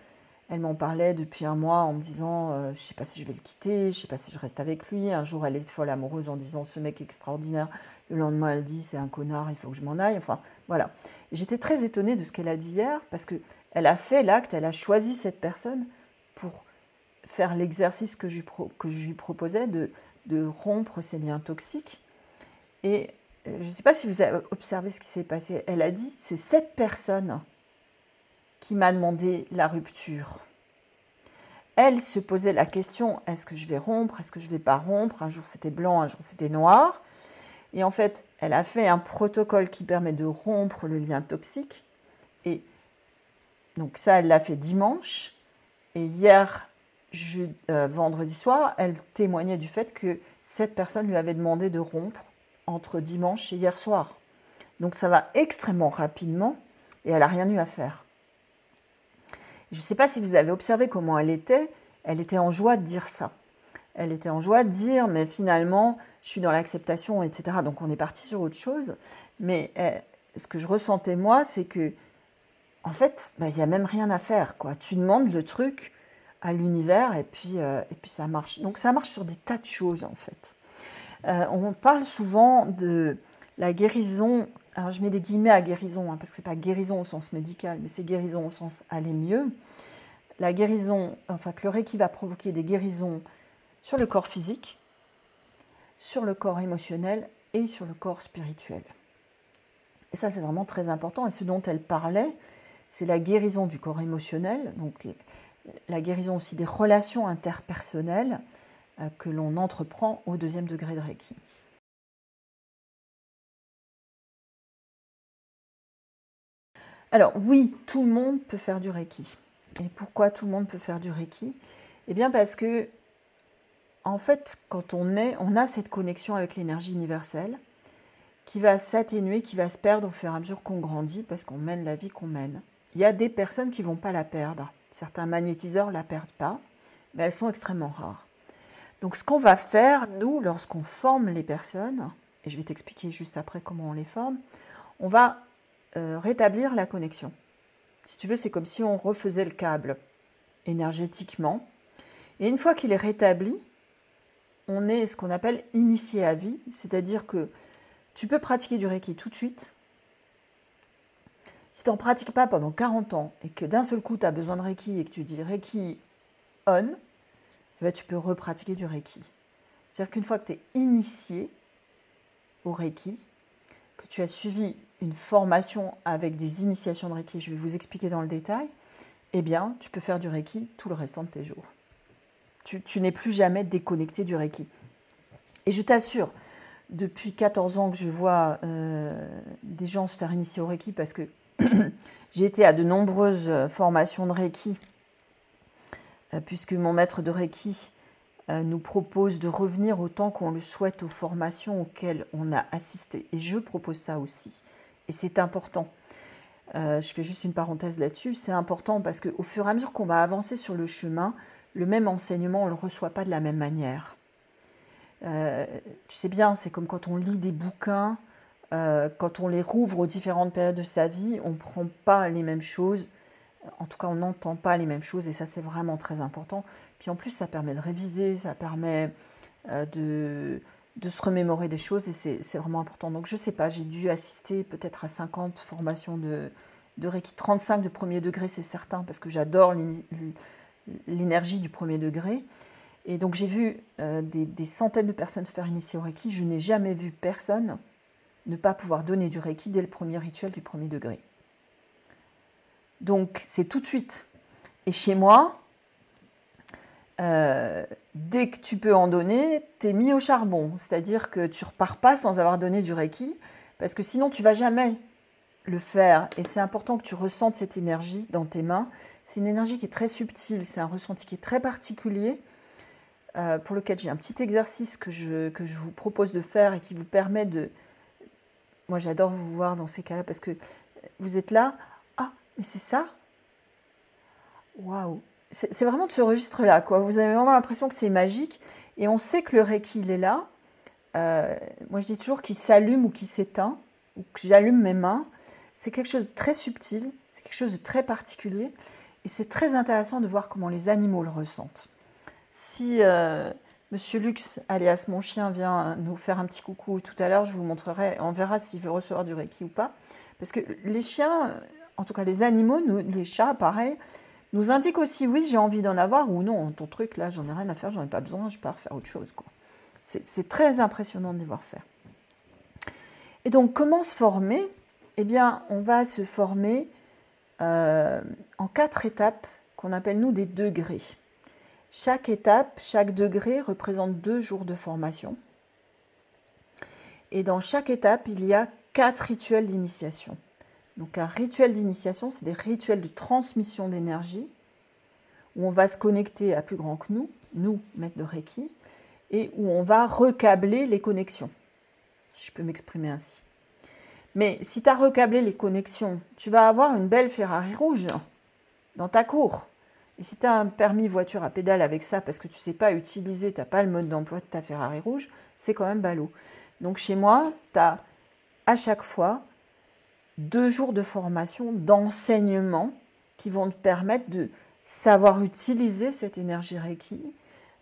Elle m'en parlait depuis un mois en me disant euh, Je sais pas si je vais le quitter, je sais pas si je reste avec lui. Un jour, elle est folle amoureuse en disant Ce mec extraordinaire. Le lendemain, elle dit C'est un connard, il faut que je m'en aille. Enfin, voilà. J'étais très étonnée de ce qu'elle a dit hier parce que elle a fait l'acte, elle a choisi cette personne pour faire l'exercice que, je lui proposais de, de rompre ces liens toxiques. Et euh, je ne sais pas si vous avez observé ce qui s'est passé. Elle a dit, c'est cette personne qui m'a demandé la rupture. Elle se posait la question, est-ce que je vais rompre, est-ce que je vais pas rompre? Un jour c'était blanc, un jour c'était noir. Et en fait, elle a fait un protocole qui permet de rompre le lien toxique. Et donc ça, elle l'a fait dimanche. Et hier, euh, vendredi soir, elle témoignait du fait que cette personne lui avait demandé de rompre entre dimanche et hier soir. Donc ça va extrêmement rapidement et elle n'a rien eu à faire. Je ne sais pas si vous avez observé comment elle était. Elle était en joie de dire ça. Elle était en joie de dire, mais finalement, je suis dans l'acceptation, etc. Donc on est parti sur autre chose. Mais euh, ce que je ressentais moi, c'est que, en fait, bah, il n'y a même rien à faire. Tu demandes le truc, à l'univers et puis, euh, et puis ça marche. Donc ça marche sur des tas de choses en fait. Euh, on parle souvent de la guérison, je mets des guillemets à guérison hein, parce que c'est pas guérison au sens médical, mais c'est guérison au sens aller mieux. La guérison, enfin que le Reiki va provoquer des guérisons sur le corps physique, sur le corps émotionnel et sur le corps spirituel. Et ça c'est vraiment très important. Et ce dont elle parlait, c'est la guérison du corps émotionnel, donc la guérison aussi des relations interpersonnelles euh, que l'on entreprend au deuxième degré de Reiki. Alors oui, tout le monde peut faire du Reiki. Et pourquoi tout le monde peut faire du Reiki? Eh bien parce que, en fait, quand on est, on a cette connexion avec l'énergie universelle qui va s'atténuer, qui va se perdre au fur et à mesure qu'on grandit parce qu'on mène la vie qu'on mène. Il y a des personnes qui ne vont pas la perdre. Certains magnétiseurs ne la perdent pas, mais elles sont extrêmement rares. Donc ce qu'on va faire, nous, lorsqu'on forme les personnes, et je vais t'expliquer juste après comment on les forme, on va euh, rétablir la connexion. Si tu veux, c'est comme si on refaisait le câble énergétiquement. Et une fois qu'il est rétabli, on est ce qu'on appelle initié à vie, c'est-à-dire que tu peux pratiquer du Reiki tout de suite, si tu n'en pratiques pas pendant 40 ans et que d'un seul coup tu as besoin de Reiki et que tu dis Reiki on, eh ben, tu peux repratiquer du Reiki. C'est-à-dire qu'une fois que tu es initié au Reiki, que tu as suivi une formation avec des initiations de Reiki, je vais vous expliquer dans le détail, eh bien, tu peux faire du Reiki tout le restant de tes jours. Tu, n'es plus jamais déconnecté du Reiki. Et je t'assure, depuis 14 ans que je vois euh, des gens se faire initier au Reiki parce que J'ai été à de nombreuses euh, formations de Reiki, euh, puisque mon maître de Reiki nous propose de revenir autant qu'on le souhaite aux formations auxquelles on a assisté. Et je propose ça aussi. Et c'est important. je fais juste une parenthèse là-dessus. C'est important parce qu'au fur et à mesure qu'on va avancer sur le chemin, le même enseignement, on ne le reçoit pas de la même manière. tu sais bien, c'est comme quand on lit des bouquins euh, quand on les rouvre aux différentes périodes de sa vie, on ne prend pas les mêmes choses. En tout cas, on n'entend pas les mêmes choses et ça, c'est vraiment très important. Puis en plus, ça permet de réviser, ça permet euh, de, de, se remémorer des choses et c'est vraiment important. Donc, je ne sais pas, j'ai dû assister peut-être à 50 formations de, de Reiki. 35 de premier degré, c'est certain, parce que j'adore l'énergie du premier degré. Et donc, j'ai vu euh, des, des, centaines de personnes faire initier au Reiki. Je n'ai jamais vu personne ne pas pouvoir donner du Reiki dès le premier rituel du premier degré. Donc c'est tout de suite. Et chez moi, euh, dès que tu peux en donner, tu es mis au charbon. C'est-à-dire que tu repars pas sans avoir donné du Reiki, parce que sinon tu vas jamais le faire. Et c'est important que tu ressentes cette énergie dans tes mains. C'est une énergie qui est très subtile, c'est un ressenti qui est très particulier, euh, pour lequel j'ai un petit exercice que je, que je vous propose de faire et qui vous permet de... Moi j'adore vous voir dans ces cas-là, parce que vous êtes là, ah, mais c'est ça Waouh c'est vraiment de ce registre-là. quoi. Vous avez vraiment l'impression que c'est magique. Et on sait que le Reiki, il est là. Euh, moi, je dis toujours qu'il s'allume ou qu'il s'éteint, ou que j'allume mes mains. C'est quelque chose de très subtil, c'est quelque chose de très particulier. Et c'est très intéressant de voir comment les animaux le ressentent. Si euh, Monsieur Lux, alias mon chien, vient nous faire un petit coucou tout à l'heure, je vous montrerai, on verra s'il veut recevoir du Reiki ou pas. Parce que les chiens, en tout cas les animaux, nous, les chats, pareil, nous indique aussi oui, j'ai envie d'en avoir ou non, ton truc là, j'en ai rien à faire, j'en ai pas besoin, je pars faire autre chose. C'est très impressionnant de les voir faire. Et donc, comment se former? Eh bien, on va se former euh, en quatre étapes qu'on appelle nous des degrés. Chaque étape, chaque degré représente deux jours de formation. Et dans chaque étape, il y a quatre rituels d'initiation. Donc un rituel d'initiation, c'est des rituels de transmission d'énergie où on va se connecter à plus grand que nous, nous, maîtres de Reiki, et où on va recabler les connexions, si je peux m'exprimer ainsi. Mais si tu as recablé les connexions, tu vas avoir une belle Ferrari rouge dans ta cour. Et si tu as un permis voiture à pédale avec ça parce que tu ne sais pas utiliser, tu n'as pas le mode d'emploi de ta Ferrari rouge, c'est quand même ballot. Donc chez moi, tu as à chaque fois deux jours de formation, d'enseignement qui vont te permettre de savoir utiliser cette énergie Reiki,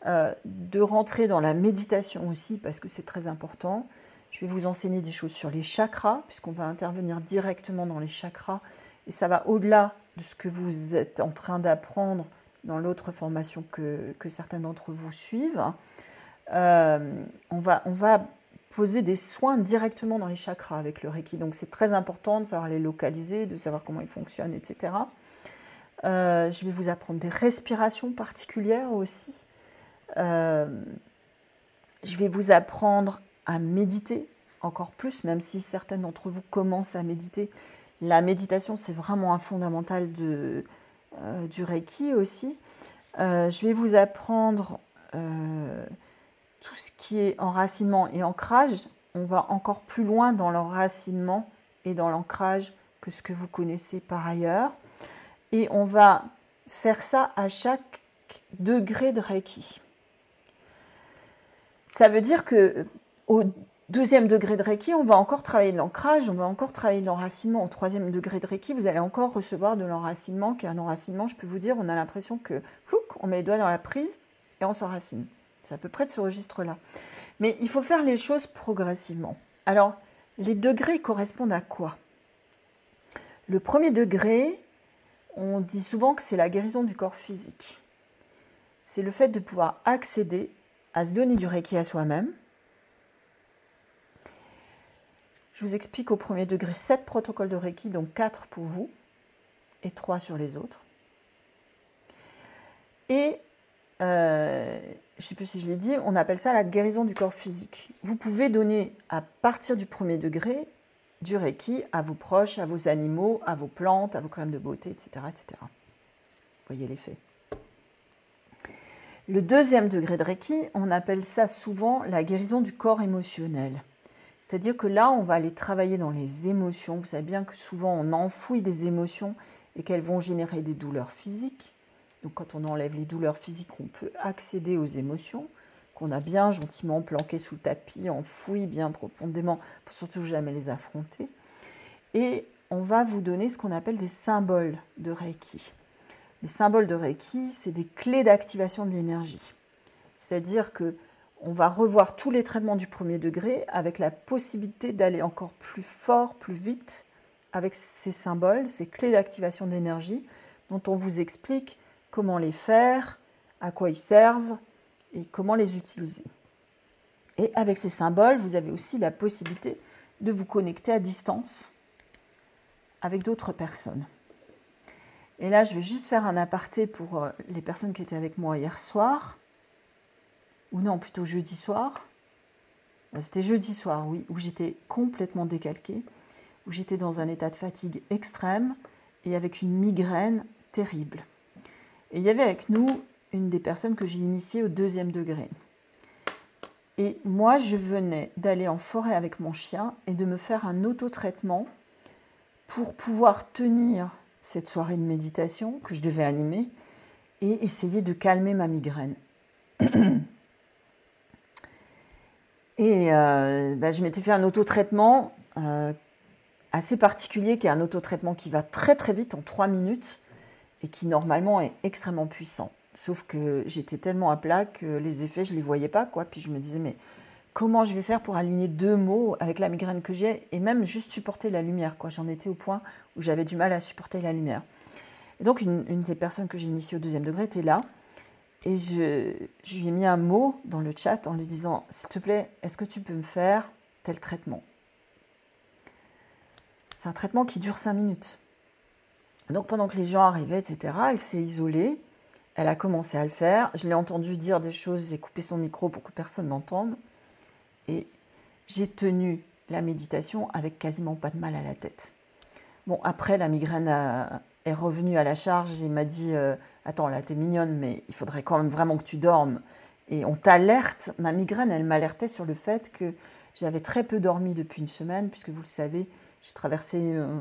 euh, de rentrer dans la méditation aussi parce que c'est très important. Je vais vous enseigner des choses sur les chakras puisqu'on va intervenir directement dans les chakras et ça va au-delà de ce que vous êtes en train d'apprendre dans l'autre formation que, certains d'entre vous suivent. Euh, on, va, on va des soins directement dans les chakras avec le Reiki. Donc c'est très important de savoir les localiser, de savoir comment ils fonctionnent, etc. Euh, je vais vous apprendre des respirations particulières aussi. Euh, je vais vous apprendre à méditer encore plus, même si certains d'entre vous commencent à méditer. La méditation, c'est vraiment un fondamental de, euh, du Reiki aussi. je vais vous apprendre tout ce qui est enracinement et ancrage, on va encore plus loin dans l'enracinement et dans l'ancrage que ce que vous connaissez par ailleurs. Et on va faire ça à chaque degré de Reiki. Ça veut dire que au deuxième degré de Reiki, on va encore travailler de l'ancrage, on va encore travailler de l'enracinement. Au troisième degré de Reiki, vous allez encore recevoir de l'enracinement, qui est un enracinement, je peux vous dire, on a l'impression que, on met les doigts dans la prise et on s'enracine. C'est à peu près de ce registre-là. Mais il faut faire les choses progressivement. Alors, les degrés correspondent à quoi? Le premier degré, on dit souvent que c'est la guérison du corps physique. C'est le fait de pouvoir accéder à se donner du Reiki à soi-même. Je vous explique au premier degré 7 protocoles de Reiki, donc 4 pour vous et 3 sur les autres. Et euh, je ne sais plus si je l'ai dit, on appelle ça la guérison du corps physique. Vous pouvez donner à partir du premier degré du Reiki à vos proches, à vos animaux, à vos plantes, à vos crèmes de beauté, etc. etc. Vous voyez l'effet. Le deuxième degré de Reiki, on appelle ça souvent la guérison du corps émotionnel. C'est-à-dire que là, on va aller travailler dans les émotions. Vous savez bien que souvent, on enfouit des émotions et qu'elles vont générer des douleurs physiques donc quand on enlève les douleurs physiques, on peut accéder aux émotions qu'on a bien gentiment planquées sous le tapis, enfouies bien profondément pour surtout jamais les affronter. Et on va vous donner ce qu'on appelle des symboles de Reiki. Les symboles de Reiki, c'est des clés d'activation de l'énergie. C'est-à-dire que on va revoir tous les traitements du premier degré avec la possibilité d'aller encore plus fort, plus vite avec ces symboles, ces clés d'activation d'énergie dont on vous explique comment les faire, à quoi ils servent et comment les utiliser. Et avec ces symboles, vous avez aussi la possibilité de vous connecter à distance avec d'autres personnes. Et là, je vais juste faire un aparté pour euh, les personnes qui étaient avec moi hier soir, ou non, plutôt jeudi soir. C'était jeudi soir, oui, où j'étais complètement décalquée, où j'étais dans un état de fatigue extrême et avec une migraine terrible. Et il y avait avec nous une des personnes que j'ai initiées au deuxième degré. Et moi, je venais d'aller en forêt avec mon chien et de me faire un autotraitement pour pouvoir tenir cette soirée de méditation que je devais animer et essayer de calmer ma migraine. et euh, bah, je m'étais fait un autotraitement euh, assez particulier, qui est un autotraitement qui va très très vite en trois minutes et qui normalement est extrêmement puissant. Sauf que j'étais tellement à plat que les effets, je ne les voyais pas. quoi. Puis je me disais, mais comment je vais faire pour aligner deux mots avec la migraine que j'ai et même juste supporter la lumière. quoi. J'en étais au point où j'avais du mal à supporter la lumière. Et donc une, des personnes que j'ai initiées au deuxième degré était là. Et je, lui ai mis un mot dans le chat en lui disant, s'il te plaît, est-ce que tu peux me faire tel traitement? C'est un traitement qui dure cinq minutes. Donc pendant que les gens arrivaient, etc., elle s'est isolée. Elle a commencé à le faire. Je l'ai entendu dire des choses et couper son micro pour que personne n'entende. Et j'ai tenu la méditation avec quasiment pas de mal à la tête. Bon, après, la migraine est revenue à la charge et m'a dit euh, Attends, là, t'es mignonne, mais il faudrait quand même vraiment que tu dormes. Et on t'alerte. Ma migraine, elle m'alertait sur le fait que j'avais très peu dormi depuis une semaine, puisque vous le savez, j'ai traversé euh,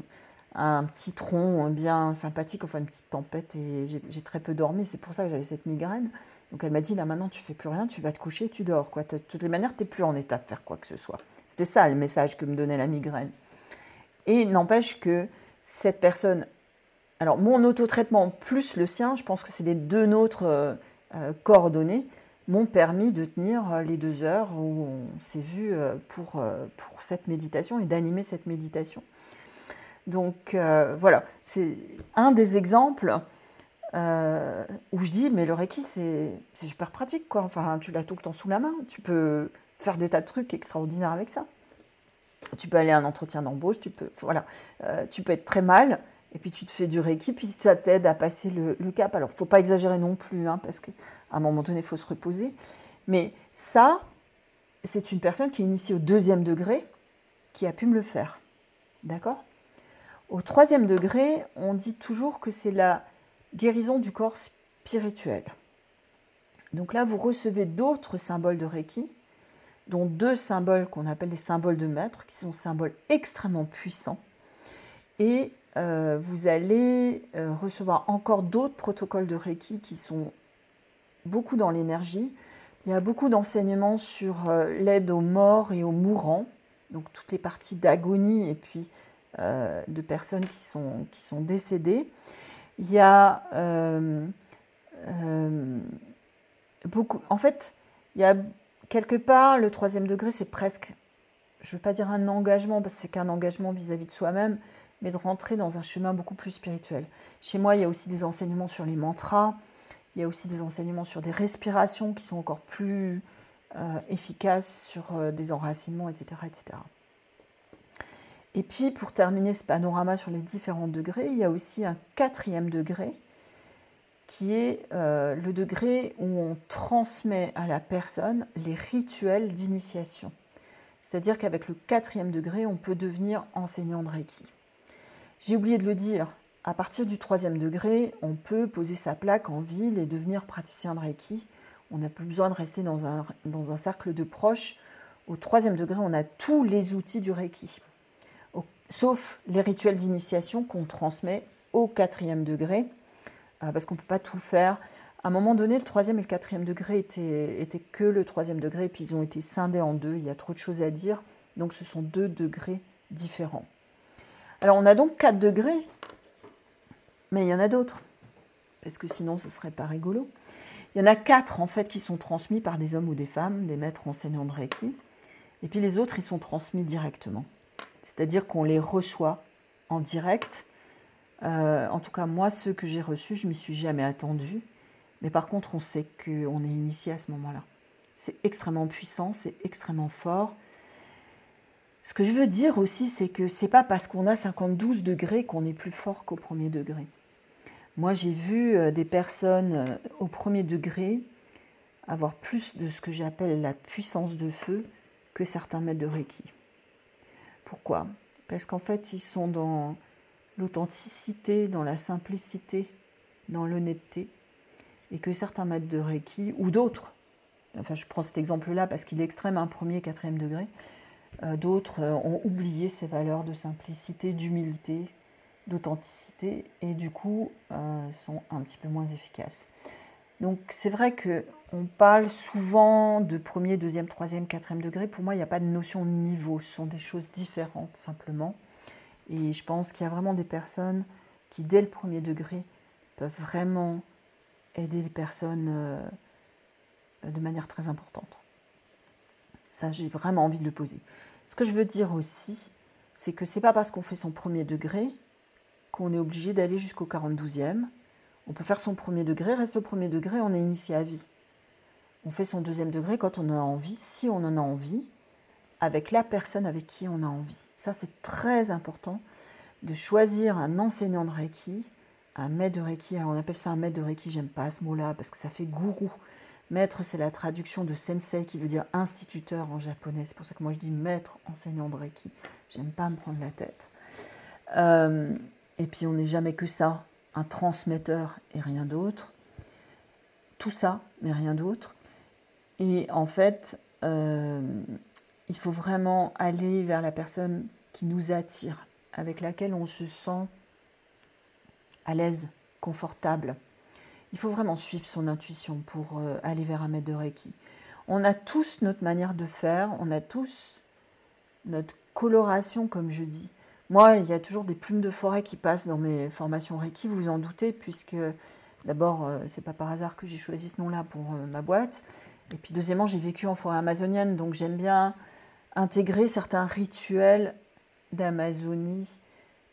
un petit tronc bien sympathique, enfin une petite tempête, et j'ai très peu dormi. C'est pour ça que j'avais cette migraine. Donc elle m'a dit, là maintenant tu fais plus rien, tu vas te coucher, tu dors. Quoi. De toutes les manières, tu n'es plus en état de faire quoi que ce soit. C'était ça le message que me donnait la migraine. Et n'empêche que cette personne, alors mon autotraitement plus le sien, je pense que c'est les deux nôtres euh, euh, coordonnés, m'ont permis de tenir euh, les deux heures où on s'est vu pour, pour cette méditation et d'animer cette méditation. Donc voilà, c'est un des exemples euh, où je dis, mais le Reiki, c'est super pratique, quoi. Enfin, tu l'as tout le temps sous la main. Tu peux faire des tas de trucs extraordinaires avec ça. Tu peux aller à un entretien d'embauche, tu peux, voilà, euh, tu peux être très mal, et puis tu te fais du Reiki, puis ça t'aide à passer le, cap. Alors, faut pas exagérer non plus, hein, parce qu'à un moment donné, il faut se reposer. Mais ça, c'est une personne qui est initiée au deuxième degré, qui a pu me le faire. D'accord? Au troisième degré, on dit toujours que c'est la guérison du corps spirituel. Donc là, vous recevez d'autres symboles de Reiki, dont deux symboles qu'on appelle des symboles de maître, qui sont symboles extrêmement puissants. Et euh, vous allez euh, recevoir encore d'autres protocoles de Reiki qui sont beaucoup dans l'énergie. Il y a beaucoup d'enseignements sur euh, l'aide aux morts et aux mourants, donc toutes les parties d'agonie et puis de personnes qui sont, qui sont décédées. Il y a euh, euh, beaucoup. En fait, il y a quelque part, le troisième degré, c'est presque, je ne veux pas dire un engagement, parce que c'est qu'un engagement vis-à-vis de soi-même, mais de rentrer dans un chemin beaucoup plus spirituel. Chez moi, il y a aussi des enseignements sur les mantras, il y a aussi des enseignements sur des respirations qui sont encore plus euh, efficaces, sur des enracinements, etc., etc. Et puis, pour terminer ce panorama sur les différents degrés, il y a aussi un quatrième degré, qui est euh, le degré où on transmet à la personne les rituels d'initiation. C'est-à-dire qu'avec le quatrième degré, on peut devenir enseignant de Reiki. J'ai oublié de le dire, à partir du troisième degré, on peut poser sa plaque en ville et devenir praticien de Reiki. On n'a plus besoin de rester dans un, dans un cercle de proches. Au troisième degré, on a tous les outils du Reiki sauf les rituels d'initiation qu'on transmet au quatrième degré, euh, parce qu'on ne peut pas tout faire. À un moment donné, le troisième et le quatrième degré étaient, que le troisième degré, puis ils ont été scindés en deux. Il y a trop de choses à dire, donc ce sont deux degrés différents. Alors on a donc quatre degrés, mais il y en a d'autres, parce que sinon ce serait pas rigolo. Il y en a quatre en fait qui sont transmis par des hommes ou des femmes, des maîtres enseignants de Reiki, et puis les autres ils sont transmis directement. C'est-à-dire qu'on les reçoit en direct. Euh, en tout cas, moi, ceux que j'ai reçus, je m'y suis jamais attendue. Mais par contre, on sait qu'on est initié à ce moment-là. C'est extrêmement puissant, c'est extrêmement fort. Ce que je veux dire aussi, c'est que c'est pas parce qu'on a 52 degrés qu'on est plus fort qu'au premier degré. Moi, j'ai vu euh, des personnes euh, au premier degré avoir plus de ce que j'appelle la puissance de feu que certains maîtres de Reiki. Pourquoi? Parce qu'en fait, ils sont dans l'authenticité, dans la simplicité, dans l'honnêteté, et que certains maîtres de Reiki, ou d'autres, enfin je prends cet exemple-là parce qu'il est extrême, un premier, quatrième degré, euh, d'autres euh, ont oublié ces valeurs de simplicité, d'humilité, d'authenticité, et du coup euh, sont un petit peu moins efficaces. Donc c'est vrai que on parle souvent de premier, deuxième, troisième, quatrième degré. Pour moi, il n'y a pas de notion de niveau. Ce sont des choses différentes simplement. Et je pense qu'il y a vraiment des personnes qui, dès le premier degré, peuvent vraiment aider les personnes euh, de manière très importante. Ça, j'ai vraiment envie de le poser. Ce que je veux dire aussi, c'est que c'est pas parce qu'on fait son premier degré qu'on est obligé d'aller jusqu'au 42e. On peut faire son premier degré, reste au premier degré, on est initié à vie. On fait son deuxième degré quand on a envie, si on en a envie, avec la personne avec qui on a envie. Ça, c'est très important de choisir un enseignant de Reiki, un maître de Reiki. Alors, on appelle ça un maître de Reiki, j'aime pas ce mot-là parce que ça fait gourou. Maître, c'est la traduction de sensei qui veut dire instituteur en japonais. C'est pour ça que moi je dis maître enseignant de Reiki. J'aime pas me prendre la tête. Euh, et puis on n'est jamais que ça, un transmetteur et rien d'autre. Tout ça, mais rien d'autre. Et en fait, euh, il faut vraiment aller vers la personne qui nous attire, avec laquelle on se sent à l'aise, confortable. Il faut vraiment suivre son intuition pour euh, aller vers un maître de Reiki. On a tous notre manière de faire, on a tous notre coloration, comme je dis. Moi, il y a toujours des plumes de forêt qui passent dans mes formations Reiki, vous en doutez, puisque d'abord, euh, c'est pas par hasard que j'ai choisi ce nom-là pour euh, ma boîte. Et puis, deuxièmement, j'ai vécu en forêt amazonienne, donc j'aime bien intégrer certains rituels d'Amazonie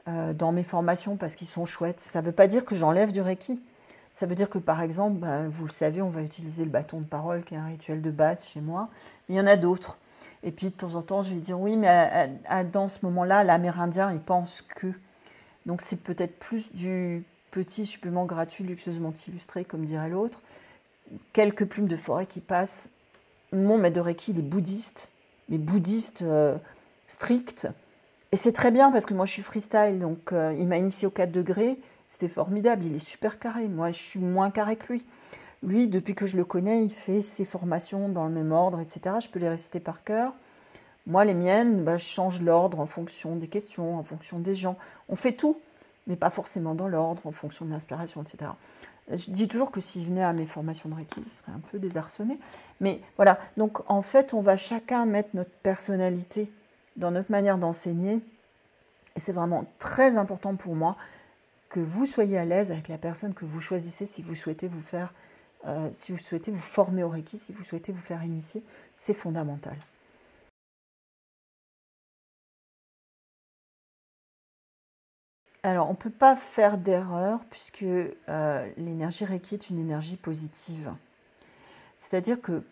euh, dans mes formations parce qu'ils sont chouettes. Ça ne veut pas dire que j'enlève du Reiki. Ça veut dire que par exemple, bah, vous le savez, on va utiliser le bâton de parole qui est un rituel de base chez moi. Mais il y en a d'autres. Et puis de temps en temps, je vais dire oui, mais dans ce moment-là, l'Amérindien, il pense que. Donc c'est peut-être plus du petit supplément gratuit, luxueusement illustré, comme dirait l'autre. Quelques plumes de forêt qui passent. Mon maître de Reiki, il est bouddhiste mais bouddhiste euh, strict. Et c'est très bien parce que moi je suis freestyle, donc euh, il m'a initié au 4 degrés, c'était formidable, il est super carré. Moi je suis moins carré que lui. Lui, depuis que je le connais, il fait ses formations dans le même ordre, etc. Je peux les réciter par cœur. Moi, les miennes, bah, je change l'ordre en fonction des questions, en fonction des gens. On fait tout, mais pas forcément dans l'ordre, en fonction de l'inspiration, etc. Je dis toujours que s'il venait à mes formations de Reiki, il serait un peu désarçonné. Mais voilà, donc en fait, on va chacun mettre notre personnalité dans notre manière d'enseigner. Et c'est vraiment très important pour moi que vous soyez à l'aise avec la personne que vous choisissez si vous souhaitez vous faire, euh, si vous souhaitez vous former au Reiki, si vous souhaitez vous faire initier. C'est fondamental. Alors, on ne peut pas faire d'erreur puisque euh, l'énergie Reiki est une énergie positive. C'est-à-dire que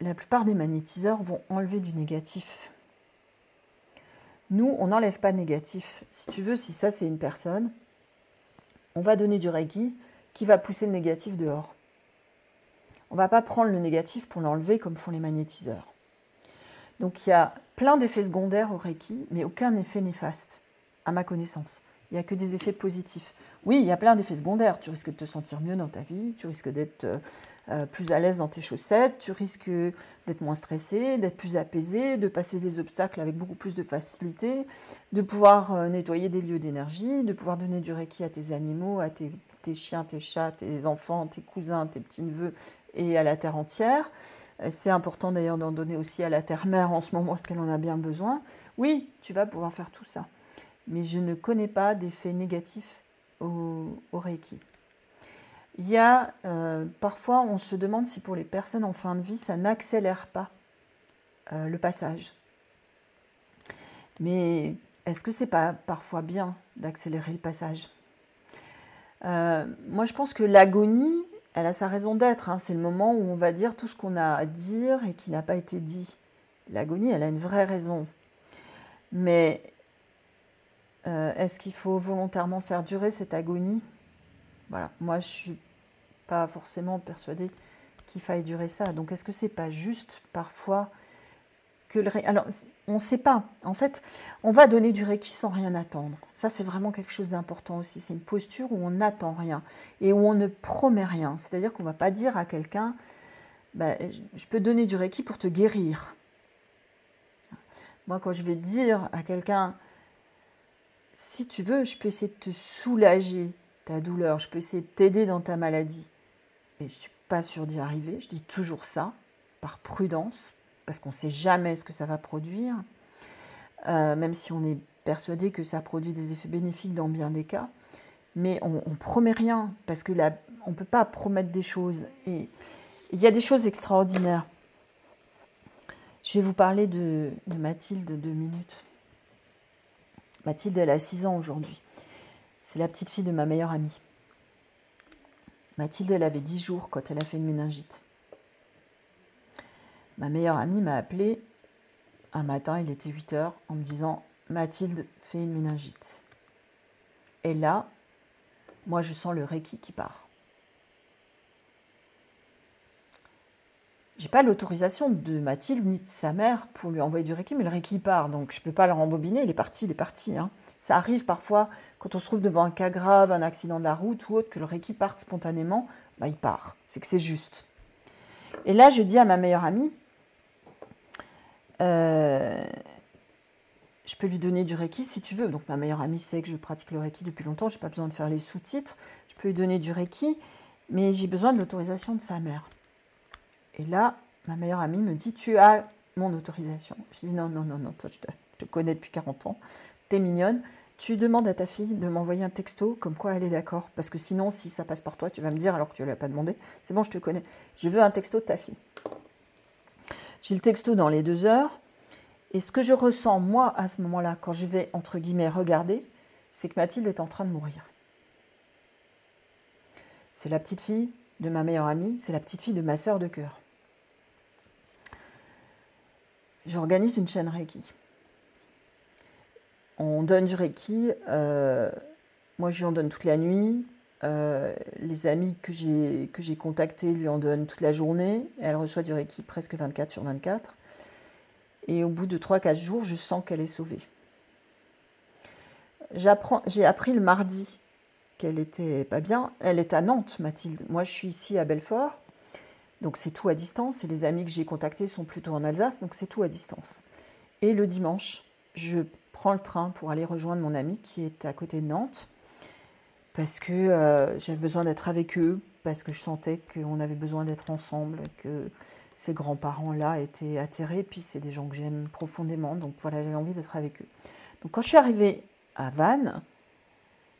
la, plupart des magnétiseurs vont enlever du négatif. Nous, on n'enlève pas négatif. Si tu veux, si ça c'est une personne, on va donner du Reiki qui va pousser le négatif dehors. On ne va pas prendre le négatif pour l'enlever comme font les magnétiseurs. Donc il y a plein d'effets secondaires au Reiki, mais aucun effet néfaste, à ma connaissance. Il n'y a que des effets positifs. Oui, il y a plein d'effets secondaires. Tu risques de te sentir mieux dans ta vie, tu risques d'être euh, euh, plus à l'aise dans tes chaussettes, tu risques d'être moins stressé, d'être plus apaisé, de passer des obstacles avec beaucoup plus de facilité, de pouvoir euh, nettoyer des lieux d'énergie, de pouvoir donner du reiki à tes animaux, à tes, chiens, tes chats, tes enfants, tes cousins, tes petits-neveux et à la terre entière. C'est important d'ailleurs d'en donner aussi à la terre-mère en ce moment parce qu'elle en a bien besoin. Oui, tu vas pouvoir faire tout ça mais je ne connais pas d'effet négatif au, Reiki. Il y a euh, parfois, on se demande si pour les personnes en fin de vie, ça n'accélère pas euh, le passage. Mais est-ce que c'est pas parfois bien d'accélérer le passage? Euh, Moi, je pense que l'agonie, elle a sa raison d'être. Hein. C'est le moment où on va dire tout ce qu'on a à dire et qui n'a pas été dit. L'agonie, elle a une vraie raison. Mais euh, est-ce qu'il faut volontairement faire durer cette agonie? Voilà, moi je suis pas forcément persuadée qu'il faille durer ça. Donc est-ce que c'est pas juste parfois alors on ne sait pas. En fait, on va donner du reiki sans rien attendre. Ça c'est vraiment quelque chose d'important aussi. C'est une posture où on n'attend rien et où on ne promet rien. C'est-à-dire qu'on va pas dire à quelqu'un, bah, je peux donner du reiki pour te guérir. Moi, quand je vais dire à quelqu'un, si tu veux, je peux essayer de te soulager ta douleur, je peux essayer de t'aider dans ta maladie. Et je ne suis pas sûre d'y arriver. Je dis toujours ça, par prudence, parce qu'on ne sait jamais ce que ça va produire, euh, même si on est persuadé que ça produit des effets bénéfiques dans bien des cas. Mais on ne promet rien, parce que là, on ne peut pas promettre des choses. Et il y a des choses extraordinaires. Je vais vous parler de, Mathilde deux minutes. Mathilde, elle a 6 ans aujourd'hui. C'est la petite fille de ma meilleure amie. Mathilde, elle avait 10 jours quand elle a fait une méningite. Ma meilleure amie m'a appelé un matin, il était 8 heures, en me disant Mathilde fait une méningite. Et là, moi, je sens le Reiki qui part. j'ai pas l'autorisation de Mathilde ni de sa mère pour lui envoyer du Reiki, mais le Reiki part, donc je peux pas le rembobiner, il est parti, il est parti. Hein. Ça arrive parfois quand on se trouve devant un cas grave, un accident de la route ou autre, que le Reiki parte spontanément, bah, il part. C'est que c'est juste. Et là, je dis à ma meilleure amie, euh, je peux lui donner du Reiki si tu veux. Donc ma meilleure amie sait que je pratique le Reiki depuis longtemps, j'ai pas besoin de faire les sous-titres. Je peux lui donner du Reiki, mais j'ai besoin de l'autorisation de sa mère. Et là, ma meilleure amie me dit Tu as mon autorisation. Je dis Non, non, non, non, toi, je te, connais depuis 40 ans, t'es mignonne. Tu demandes à ta fille de m'envoyer un texto comme quoi elle est d'accord. Parce que sinon, si ça passe par toi, tu vas me dire alors que tu ne l'as pas demandé C'est bon, je te connais. Je veux un texto de ta fille. J'ai le texto dans les deux heures. Et ce que je ressens, moi, à ce moment-là, quand je vais, entre guillemets, regarder, c'est que Mathilde est en train de mourir. C'est la petite fille de ma meilleure amie, c'est la petite fille de ma sœur de cœur j'organise une chaîne Reiki. On donne du Reiki, euh, moi je lui en donne toute la nuit, euh, les amis que j'ai, contactés lui en donnent toute la journée, elle reçoit du Reiki presque 24 sur 24. Et au bout de 3-4 jours, je sens qu'elle est sauvée. J'ai appris le mardi qu'elle était pas bien. Elle est à Nantes, Mathilde. Moi, je suis ici à Belfort. Donc c'est tout à distance. Et les amis que j'ai contactés sont plutôt en Alsace, donc c'est tout à distance. Et le dimanche, je prends le train pour aller rejoindre mon ami qui est à côté de Nantes, parce que euh, j'avais besoin d'être avec eux, parce que je sentais qu'on avait besoin d'être ensemble, que ces grands-parents-là étaient atterrés, puis c'est des gens que j'aime profondément, donc voilà, j'avais envie d'être avec eux. Donc quand je suis arrivée à Vannes,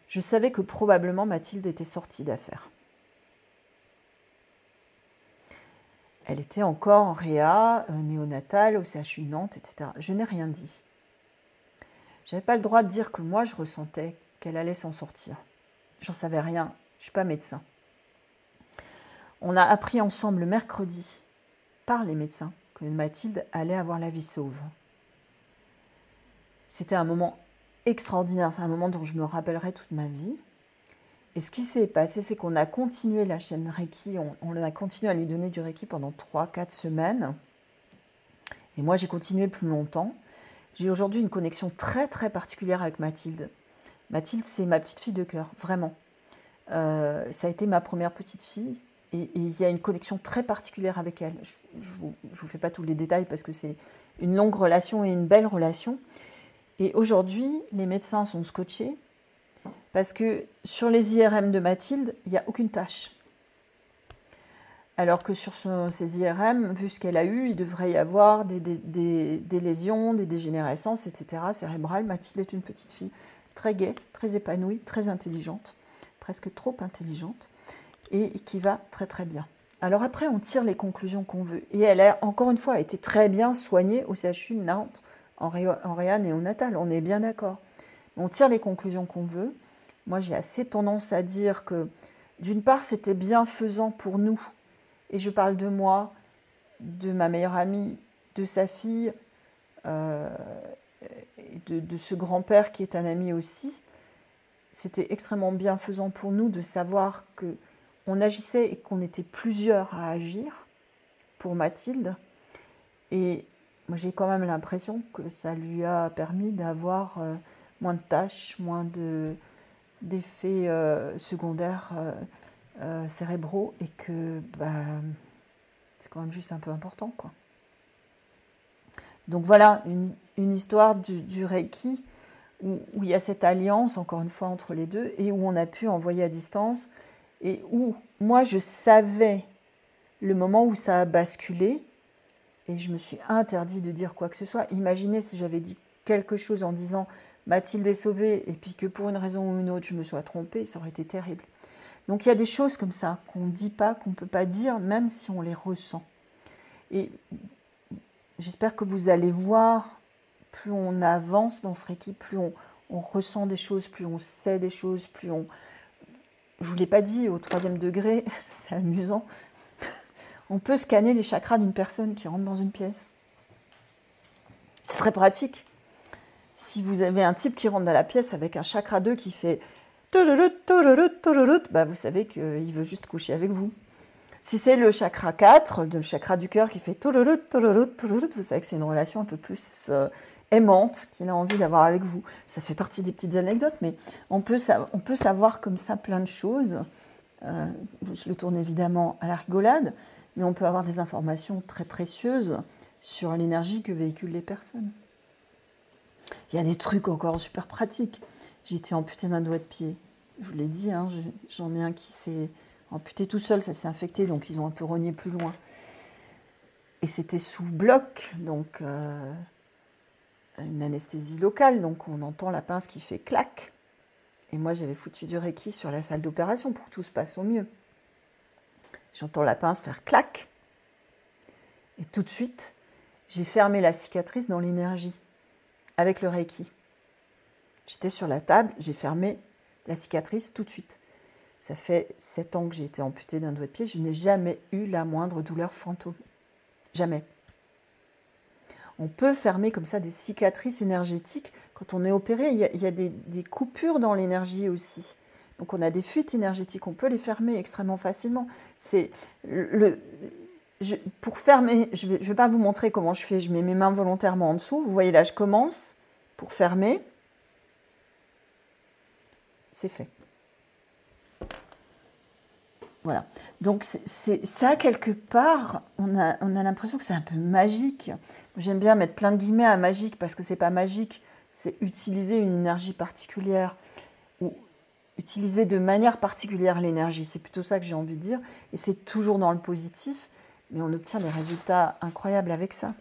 je savais que probablement Mathilde était sortie d'affaires. Elle était encore en réa, euh, néonatale, au CHU Nantes, etc. Je n'ai rien dit. Je n'avais pas le droit de dire que moi, je ressentais qu'elle allait s'en sortir. J'en savais rien. Je ne suis pas médecin. On a appris ensemble le mercredi, par les médecins, que Mathilde allait avoir la vie sauve. C'était un moment extraordinaire. C'est un moment dont je me rappellerai toute ma vie. Et ce qui s'est passé, c'est qu'on a continué la chaîne Reiki, on, a continué à lui donner du Reiki pendant 3-4 semaines. Et moi, j'ai continué plus longtemps. J'ai aujourd'hui une connexion très très particulière avec Mathilde. Mathilde, c'est ma petite fille de cœur, vraiment. Euh, ça a été ma première petite fille et il y a une connexion très particulière avec elle. Je ne vous, fais pas tous les détails parce que c'est une longue relation et une belle relation. Et aujourd'hui, les médecins sont scotchés parce que sur les IRM de Mathilde, il n'y a aucune tâche. Alors que sur ces IRM, vu ce qu'elle a eu, il devrait y avoir des, lésions, des dégénérescences, etc. cérébrales. Mathilde est une petite fille très gaie, très épanouie, très intelligente, presque trop intelligente, et qui va très très bien. Alors après, on tire les conclusions qu'on veut. Et elle a, encore une fois, été très bien soignée au CHU de Nantes, en, en réa néonatale, on est bien d'accord. On tire les conclusions qu'on veut. Moi, j'ai assez tendance à dire que, d'une part, c'était bienfaisant pour nous, et je parle de moi, de ma meilleure amie, de sa fille, euh, de, ce grand-père qui est un ami aussi, c'était extrêmement bienfaisant pour nous de savoir que on agissait et qu'on était plusieurs à agir pour Mathilde. Et moi, j'ai quand même l'impression que ça lui a permis d'avoir euh, moins de tâches, moins de, d'effets euh, secondaires euh, cérébraux et que bah, c'est quand même juste un peu important. Quoi. Donc voilà, une, histoire du, Reiki où, il y a cette alliance, encore une fois, entre les deux et où on a pu envoyer à distance et où moi je savais le moment où ça a basculé et je me suis interdit de dire quoi que ce soit. Imaginez si j'avais dit quelque chose en disant Mathilde est sauvée et puis que pour une raison ou une autre je me sois trompée, ça aurait été terrible. Donc il y a des choses comme ça qu'on ne dit pas, qu'on ne peut pas dire, même si on les ressent. Et j'espère que vous allez voir, plus on avance dans ce Reiki, plus on, ressent des choses, plus on sait des choses, plus on, je ne vous l'ai pas dit, au troisième degré, c'est amusant, on peut scanner les chakras d'une personne qui rentre dans une pièce. C'est très pratique. Si vous avez un type qui rentre dans la pièce avec un chakra 2 qui fait bah vous savez qu'il veut juste coucher avec vous. Si c'est le chakra 4, le chakra du cœur qui fait vous savez que c'est une relation un peu plus euh, aimante qu'il a envie d'avoir avec vous. Ça fait partie des petites anecdotes, mais on peut, on peut savoir comme ça plein de choses. Euh, je le tourne évidemment à la rigolade, mais on peut avoir des informations très précieuses sur l'énergie que véhiculent les personnes. Il y a des trucs encore super pratiques. J'ai été amputée d'un doigt de pied. Je vous l'ai dit, hein, j'en ai un qui s'est amputé tout seul, ça s'est infecté, donc ils ont un peu rogné plus loin. Et c'était sous bloc, donc euh, une anesthésie locale, donc on entend la pince qui fait clac. Et moi, j'avais foutu du Reiki sur la salle d'opération pour que tout se passe au mieux. J'entends la pince faire clac. Et tout de suite, j'ai fermé la cicatrice dans l'énergie avec le Reiki. J'étais sur la table, j'ai fermé la cicatrice tout de suite. Ça fait sept ans que j'ai été amputée d'un doigt de pied, je n'ai jamais eu la moindre douleur fantôme. Jamais. On peut fermer comme ça des cicatrices énergétiques. Quand on est opéré, il y a, des, coupures dans l'énergie aussi. Donc on a des fuites énergétiques, on peut les fermer extrêmement facilement. C'est le, pour fermer, je ne vais, pas vous montrer comment je fais, je mets mes mains volontairement en dessous. Vous voyez là, je commence pour fermer. C'est fait. Voilà. Donc c'est ça, quelque part, on a, on a l'impression que c'est un peu magique. J'aime bien mettre plein de guillemets à magique parce que c'est pas magique, c'est utiliser une énergie particulière ou utiliser de manière particulière l'énergie. C'est plutôt ça que j'ai envie de dire. Et c'est toujours dans le positif, mais on obtient des résultats incroyables avec ça.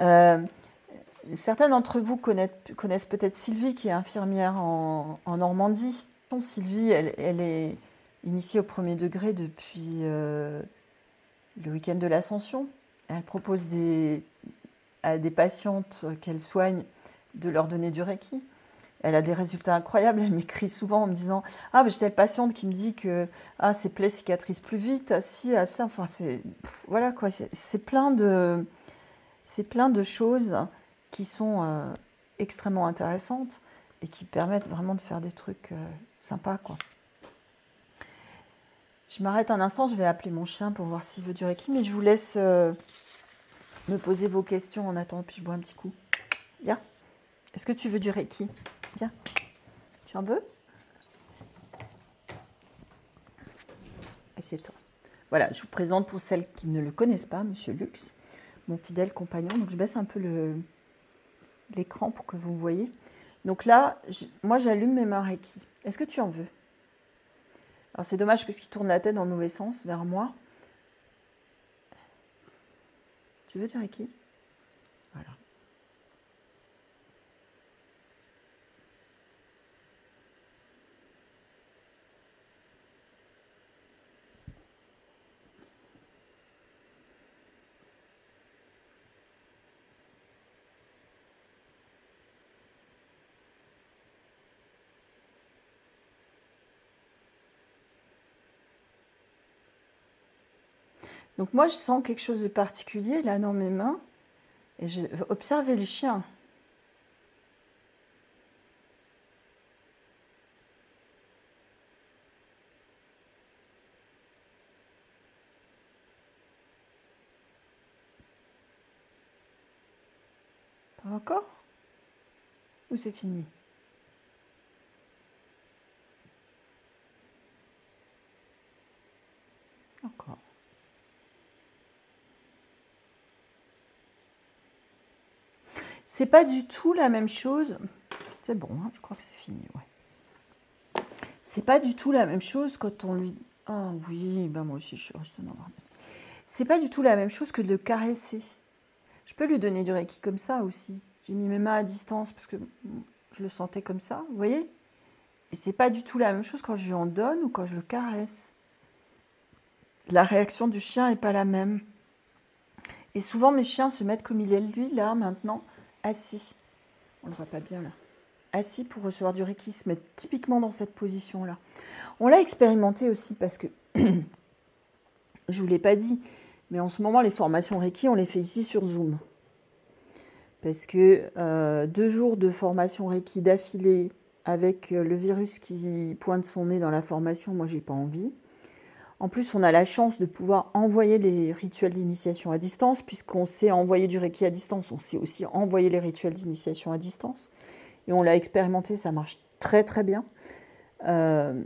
Euh, certains d'entre vous connaissent, peut-être Sylvie, qui est infirmière en, Normandie. Sylvie, elle, est initiée au premier degré depuis euh, le week-end de l'Ascension. Elle propose des, à des patientes qu'elle soigne de leur donner du Reiki. Elle a des résultats incroyables. Elle m'écrit souvent en me disant Ah, j'ai telle patiente qui me dit que ah, ses plaies cicatrisent plus vite, ah, si, ah, ça. Enfin, c'est. Voilà quoi. C'est plein, de, plein de choses qui sont euh, extrêmement intéressantes et qui permettent vraiment de faire des trucs euh, sympas quoi. Je m'arrête un instant, je vais appeler mon chien pour voir s'il veut du Reiki, mais je vous laisse euh, me poser vos questions en attendant, puis je bois un petit coup. Viens. Est-ce que tu veux du Reiki Viens. Tu en veux? Assieds-toi. Voilà, je vous présente pour celles qui ne le connaissent pas, Monsieur Lux, mon fidèle compagnon. Donc je baisse un peu l'écran pour que vous voyez. Donc là, moi j'allume mes mains Reiki. Est-ce que tu en veux? Alors c'est dommage parce qu'il tourne la tête dans le mauvais sens vers moi. Tu veux dire qui Voilà. Donc moi, je sens quelque chose de particulier là dans mes mains. Et je, observez les chiens. Encore? Ou c'est fini Encore. C'est pas du tout la même chose. C'est bon, hein, je crois que c'est fini, ouais. C'est pas du tout la même chose quand on lui. Ah oui, ben moi aussi je suis dans C'est pas du tout la même chose que de le caresser. Je peux lui donner du reiki comme ça aussi. J'ai mis mes mains à distance parce que je le sentais comme ça, vous voyez? Et c'est pas du tout la même chose quand je lui en donne ou quand je le caresse. La réaction du chien n'est pas la même. Et souvent mes chiens se mettent comme il est lui là maintenant, assis. On le voit pas bien là. Assis pour recevoir du reiki, se mettent typiquement dans cette position là. On l'a expérimenté aussi parce que je vous l'ai pas dit, mais en ce moment, les formations Reiki, on les fait ici sur Zoom. Parce que euh, deux jours de formation Reiki d'affilée avec euh, le virus qui pointe son nez dans la formation, moi, j'ai pas envie. En plus, on a la chance de pouvoir envoyer les rituels d'initiation à distance, puisqu'on sait envoyer du Reiki à distance, on sait aussi envoyer les rituels d'initiation à distance. Et on l'a expérimenté, ça marche très très bien. Euh,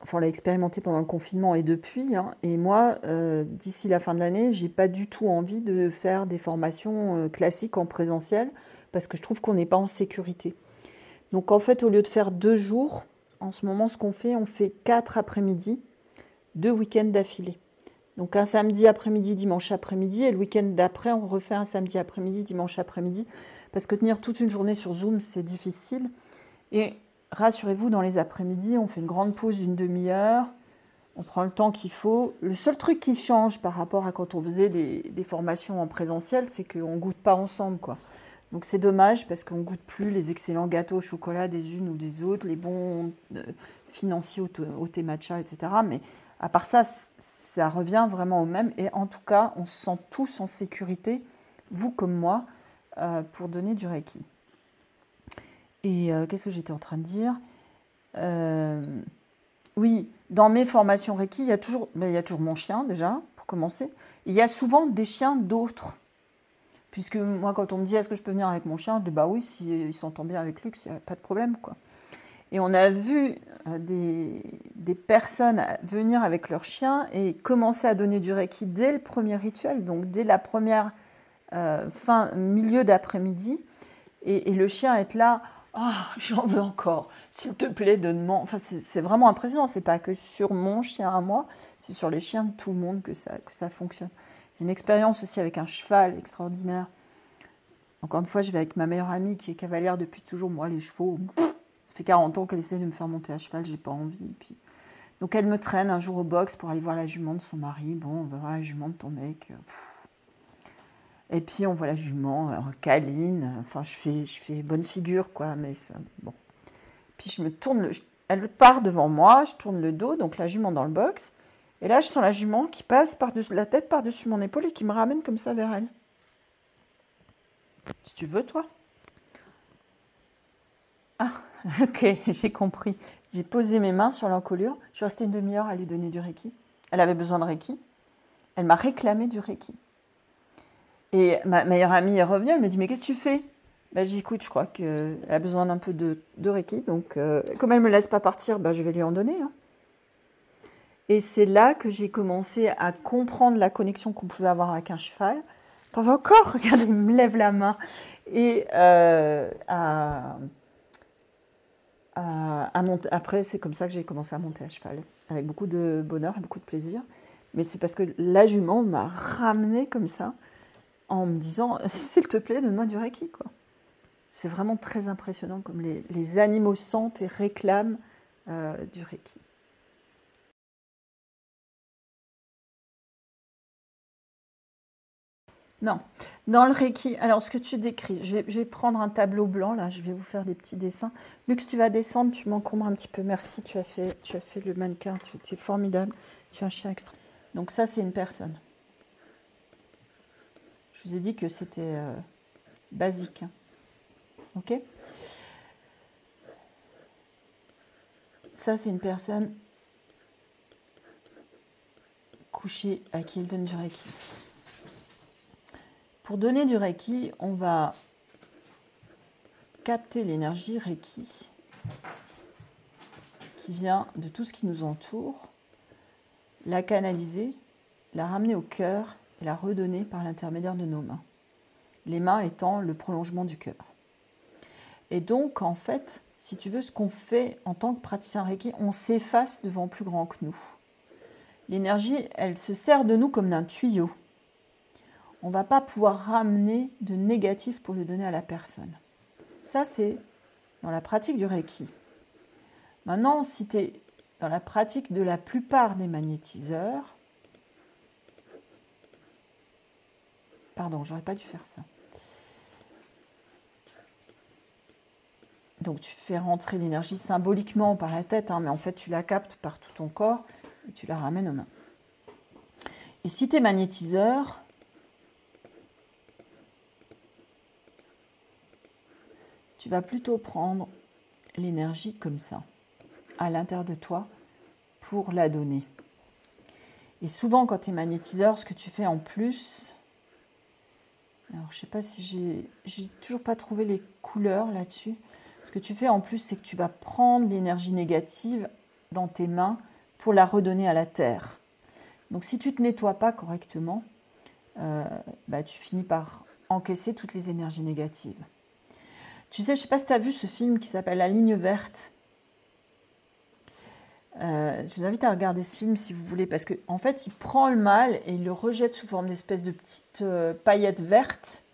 enfin, on l'a expérimenté pendant le confinement et depuis. Hein. et moi, euh, d'ici la fin de l'année, j'ai pas du tout envie de faire des formations euh, classiques en présentiel parce que je trouve qu'on n'est pas en sécurité. Donc en fait, au lieu de faire deux jours, en ce moment, ce qu'on fait, on fait quatre après-midi, deux week-ends d'affilée. Donc un samedi après-midi, dimanche après-midi, et le week-end d'après, on refait un samedi après-midi, dimanche après-midi, parce que tenir toute une journée sur Zoom, c'est difficile. Et rassurez-vous, dans les après-midi, on fait une grande pause d'une demi-heure, on prend le temps qu'il faut. Le seul truc qui change par rapport à quand on faisait des, formations en présentiel, c'est qu'on ne goûte pas ensemble. quoi. Donc c'est dommage parce qu'on ne goûte plus les excellents gâteaux au chocolat des unes ou des autres, les bons euh, financiers au, thé matcha, etc. Mais à part ça, ça revient vraiment au même. Et en tout cas, on se sent tous en sécurité, vous comme moi, euh, pour donner du Reiki. Et euh, qu'est-ce que j'étais en train de dire? Euh, Oui, dans mes formations Reiki, il y, a toujours, ben, y a toujours mon chien déjà, pour commencer. Il y a souvent des chiens d'autres. Puisque moi, quand on me dit est-ce que je peux venir avec mon chien, je dis bah oui, s'il si s'entend bien avec Lux, il n'y a pas de problème. quoi. Et on a vu euh, des, personnes venir avec leur chien et commencer à donner du Reiki dès le premier rituel, donc dès la première fin, milieu d'après-midi. Et, le chien est là, ah, j'en veux encore. S'il te plaît, donne-moi. Enfin, c'est vraiment impressionnant. C'est pas que sur mon chien à moi, c'est sur les chiens de tout le monde que ça, que ça fonctionne. J'ai une expérience aussi avec un cheval extraordinaire. Encore une fois, je vais avec ma meilleure amie qui est cavalière depuis toujours. Moi, les chevaux, fait 40 ans qu'elle essaie de me faire monter à cheval, j'ai pas envie. Puis... Donc, elle me traîne un jour au box pour aller voir la jument de son mari. Bon, on va voir la jument de ton mec. Et puis on voit la jument, euh, câline, enfin je fais, je fais bonne figure quoi, mais ça, bon. Puis je me tourne, elle part devant moi, je tourne le dos, donc la jument dans le box, et là je sens la jument qui passe par la tête par-dessus mon épaule et qui me ramène comme ça vers elle. Si tu veux toi. Ah, ok, j'ai compris. J'ai posé mes mains sur l'encolure, je suis restée une demi-heure à lui donner du Reiki. Elle avait besoin de Reiki. Elle m'a réclamé du Reiki. Et ma meilleure amie est revenue, elle m'a dit Mais qu'est-ce que tu fais? Bah, J'ai dit Écoute, je crois qu'elle a besoin d'un peu de, Reiki. Donc, euh, comme elle ne me laisse pas partir, bah, je vais lui en donner. Hein. Et c'est là que j'ai commencé à comprendre la connexion qu'on pouvait avoir avec un cheval. T'en encore Regardez, il me lève la main. Et euh, à, après, c'est comme ça que j'ai commencé à monter à cheval, avec beaucoup de bonheur et beaucoup de plaisir. Mais c'est parce que la jument m'a ramené comme ça en me disant s'il te plaît, donne-moi du Reiki. C'est vraiment très impressionnant comme les, animaux sentent et réclament euh, du Reiki. Non, dans le Reiki, alors ce que tu décris, je vais, prendre un tableau blanc là, je vais vous faire des petits dessins. Lux, tu vas descendre, tu m'encombres un petit peu. Merci, tu as fait, tu as fait le mannequin, tu, es formidable, tu es un chien extra. Donc ça, c'est une personne. Je vous ai dit que c'était euh, basique. Hein. Ok? Ça, c'est une personne couchée à qui il donne du Reiki. Pour donner du Reiki, on va capter l'énergie Reiki qui vient de tout ce qui nous entoure, la canaliser, la ramener au cœur et la redonner par l'intermédiaire de nos mains. Les mains étant le prolongement du cœur. Et donc, en fait, si tu veux, ce qu'on fait en tant que praticien Reiki, on s'efface devant plus grand que nous. L'énergie, elle se sert de nous comme d'un tuyau. On ne va pas pouvoir ramener de négatif pour le donner à la personne. Ça, c'est dans la pratique du Reiki. Maintenant, si tu es dans la pratique de la plupart des magnétiseurs, pardon, j'aurais pas dû faire ça. Donc tu fais rentrer l'énergie symboliquement par la tête, hein, mais en fait tu la captes par tout ton corps et tu la ramènes aux mains. Et si tu es magnétiseur, tu vas plutôt prendre l'énergie comme ça, à l'intérieur de toi, pour la donner. Et souvent, quand tu es magnétiseur, ce que tu fais en plus, alors je sais pas si j'ai, toujours pas trouvé les couleurs là-dessus que tu fais en plus, c'est que tu vas prendre l'énergie négative dans tes mains pour la redonner à la terre. Donc si tu te nettoies pas correctement, euh, bah, tu finis par encaisser toutes les énergies négatives. Tu sais, je sais pas si tu as vu ce film qui s'appelle La ligne verte. Euh, je vous invite à regarder ce film si vous voulez, parce qu'en en fait, il prend le mal et il le rejette sous forme d'espèce de petites euh, paillettes vertes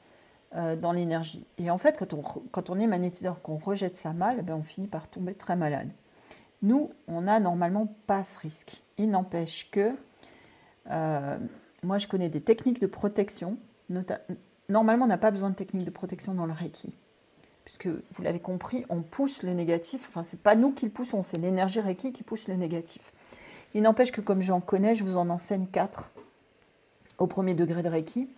euh, dans l'énergie. Et en fait, quand on, quand on est magnétiseur, qu'on rejette ça mal, ben on finit par tomber très malade. Nous, on n'a normalement pas ce risque. Il n'empêche que, euh, moi je connais des techniques de protection. Normalement, on n'a pas besoin de techniques de protection dans le Reiki. Puisque vous l'avez compris, on pousse le négatif. Enfin, c'est pas nous qui le poussons, c'est l'énergie Reiki qui pousse le négatif. Il n'empêche que, comme j'en connais, je vous en enseigne quatre au premier degré de Reiki.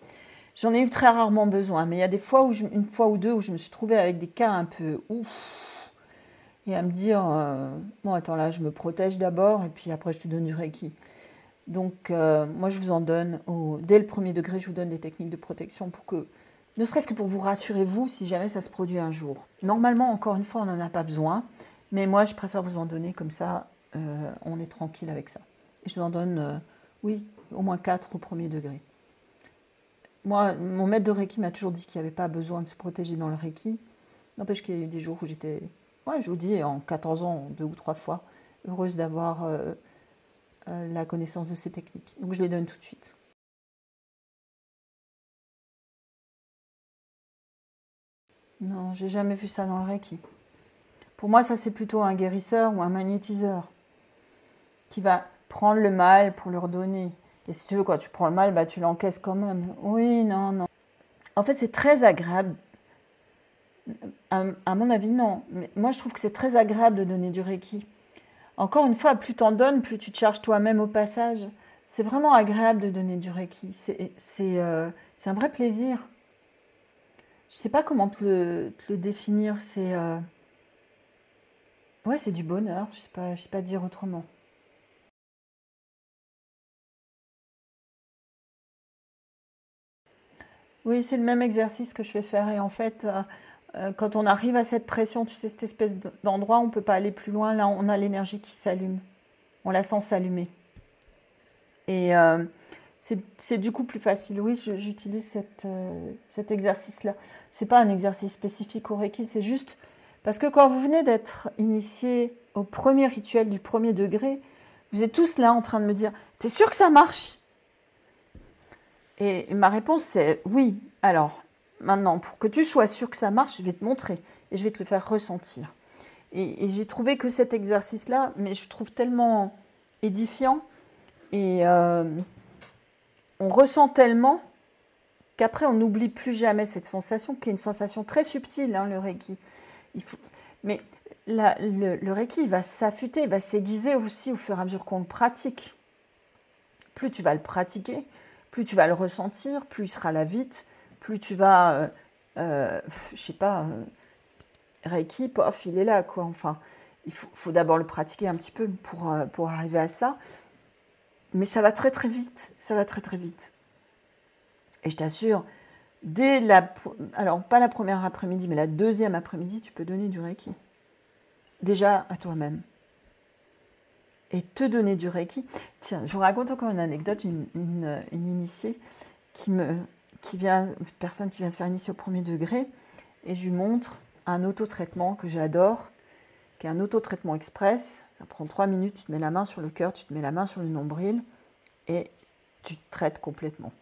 J'en ai eu très rarement besoin, mais il y a des fois où une fois ou deux où je me suis trouvée avec des cas un peu ouf et à me dire euh, bon attends là je me protège d'abord et puis après je te donne du reiki. Donc euh, moi je vous en donne dès le premier degré je vous donne des techniques de protection pour que ne serait-ce que pour vous rassurer vous si jamais ça se produit un jour. Normalement encore une fois on n'en a pas besoin, mais moi je préfère vous en donner comme ça euh, on est tranquille avec ça. Et je vous en donne oui au moins quatre au premier degré. Moi, mon maître de Reiki m'a toujours dit qu'il n'y avait pas besoin de se protéger dans le Reiki. N'empêche qu'il y a eu des jours où j'étais, ouais, je vous dis, en 14 ans, deux ou trois fois, heureuse d'avoir euh, euh, la connaissance de ces techniques. Donc je les donne tout de suite. Non, j'ai jamais vu ça dans le Reiki. Pour moi, ça c'est plutôt un guérisseur ou un magnétiseur qui va prendre le mal pour le redonner. Et si tu veux, quand tu prends le mal, bah, tu l'encaisses quand même. Oui, non, non. En fait, c'est très agréable. À, mon avis, non. Mais moi, je trouve que c'est très agréable de donner du Reiki. Encore une fois, plus t'en donnes, plus tu te charges toi-même au passage. C'est vraiment agréable de donner du Reiki. C'est euh, un vrai plaisir. Je sais pas comment te le, définir. C'est. Euh, ouais, c'est du bonheur. Je sais, sais pas dire autrement. Oui, c'est le même exercice que je vais faire. Et en fait, euh, euh, quand on arrive à cette pression, tu sais, cette espèce d'endroit, on ne peut pas aller plus loin. Là, on a l'énergie qui s'allume. On la sent s'allumer. Et euh, c'est du coup plus facile. Oui, j'utilise cet exercice-là. Ce n'est pas un exercice spécifique au Reiki, c'est juste parce que quand vous venez d'être initié au premier rituel du premier degré, vous êtes tous là en train de me dire T'es sûr que ça marche? Et ma réponse c'est oui. Alors, maintenant, pour que tu sois sûr que ça marche, je vais te montrer et je vais te le faire ressentir. Et, j'ai trouvé que cet exercice-là, mais je trouve tellement édifiant et euh, on ressent tellement qu'après on n'oublie plus jamais cette sensation, qui est une sensation très subtile, hein, le Reiki. Il faut... Mais le, Reiki, il va s'affûter, il va s'aiguiser aussi au fur et à mesure qu'on le pratique. Plus tu vas le pratiquer, plus tu vas le ressentir, plus il sera là vite, plus tu vas, euh, euh, je sais pas, Reiki, pof, il est là, quoi. Enfin, il faut, d'abord le pratiquer un petit peu pour, pour arriver à ça. Mais ça va très très vite, ça va très très vite. Et je t'assure, dès la, alors pas la première après-midi, mais la deuxième après-midi, tu peux donner du Reiki. Déjà à toi-même. Et te donner du Reiki. Tiens, je vous raconte encore une anecdote, une, initiée qui me, qui vient, une personne qui vient se faire initier au premier degré, et je lui montre un autotraitement que j'adore, un autotraitement express. Ça prend trois minutes, tu te mets la main sur le cœur, tu te mets la main sur le nombril, et tu te traites complètement.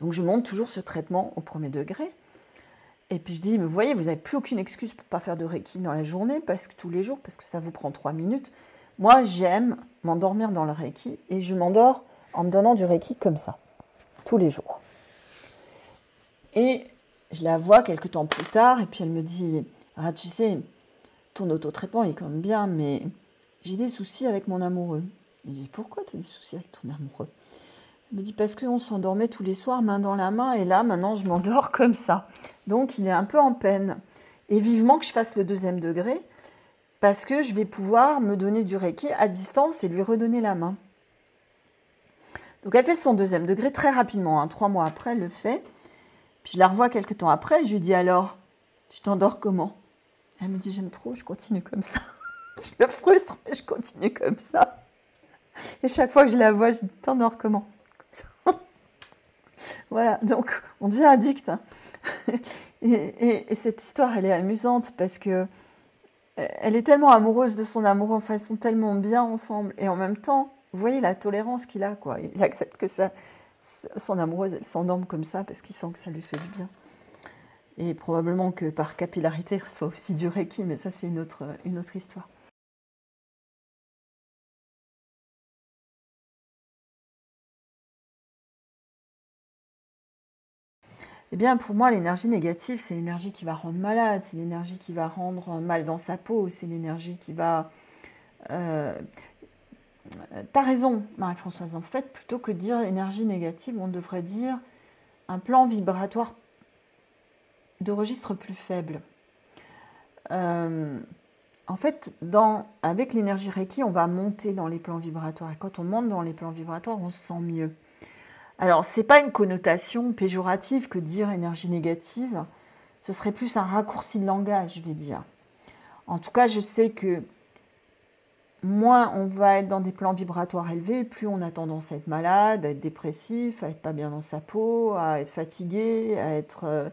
Donc je monte toujours ce traitement au premier degré. Et puis je dis, mais vous voyez, vous n'avez plus aucune excuse pour ne pas faire de Reiki dans la journée, parce que tous les jours, parce que ça vous prend trois minutes. Moi, j'aime m'endormir dans le Reiki et je m'endors en me donnant du Reiki comme ça, tous les jours. Et je la vois quelques temps plus tard et puis elle me dit, ah tu sais, ton autotraitement est quand même bien, mais j'ai des soucis avec mon amoureux. je dis, pourquoi tu as des soucis avec ton amoureux? Me dit parce qu'on s'endormait tous les soirs main dans la main et là maintenant je m'endors comme ça. Donc il est un peu en peine. Et vivement que je fasse le deuxième degré parce que je vais pouvoir me donner du Reiki à distance et lui redonner la main. Donc elle fait son deuxième degré très rapidement, hein. trois mois après elle le fait. Puis je la revois quelques temps après et je lui dis alors, tu t'endors comment? Elle me dit j'aime trop, je continue comme ça. je le frustre, mais je continue comme ça. Et chaque fois que je la vois, je dis t'endors comment voilà, donc on devient addict. Hein. Et, cette histoire, elle est amusante parce que euh, elle est tellement amoureuse de son amoureux, enfin ils sont tellement bien ensemble. Et en même temps, vous voyez la tolérance qu'il a, quoi. Il accepte que ça, son amoureuse, s'endorme comme ça parce qu'il sent que ça lui fait du bien. Et probablement que par capillarité, il reçoit aussi du Reiki, mais ça c'est une autre, une autre histoire. Eh bien, pour moi, l'énergie négative, c'est l'énergie qui va rendre malade, c'est l'énergie qui va rendre mal dans sa peau, c'est l'énergie qui va... Euh... T'as raison, Marie-Françoise. En fait, plutôt que de dire énergie négative, on devrait dire un plan vibratoire de registre plus faible. Euh, en fait, dans, avec l'énergie Reiki, on va monter dans les plans vibratoires. Et quand on monte dans les plans vibratoires, on se sent mieux. Alors, ce n'est pas une connotation péjorative que dire énergie négative, ce serait plus un raccourci de langage, je vais dire. En tout cas, je sais que moins on va être dans des plans vibratoires élevés, plus on a tendance à être malade, à être dépressif, à être pas bien dans sa peau, à être fatigué, à être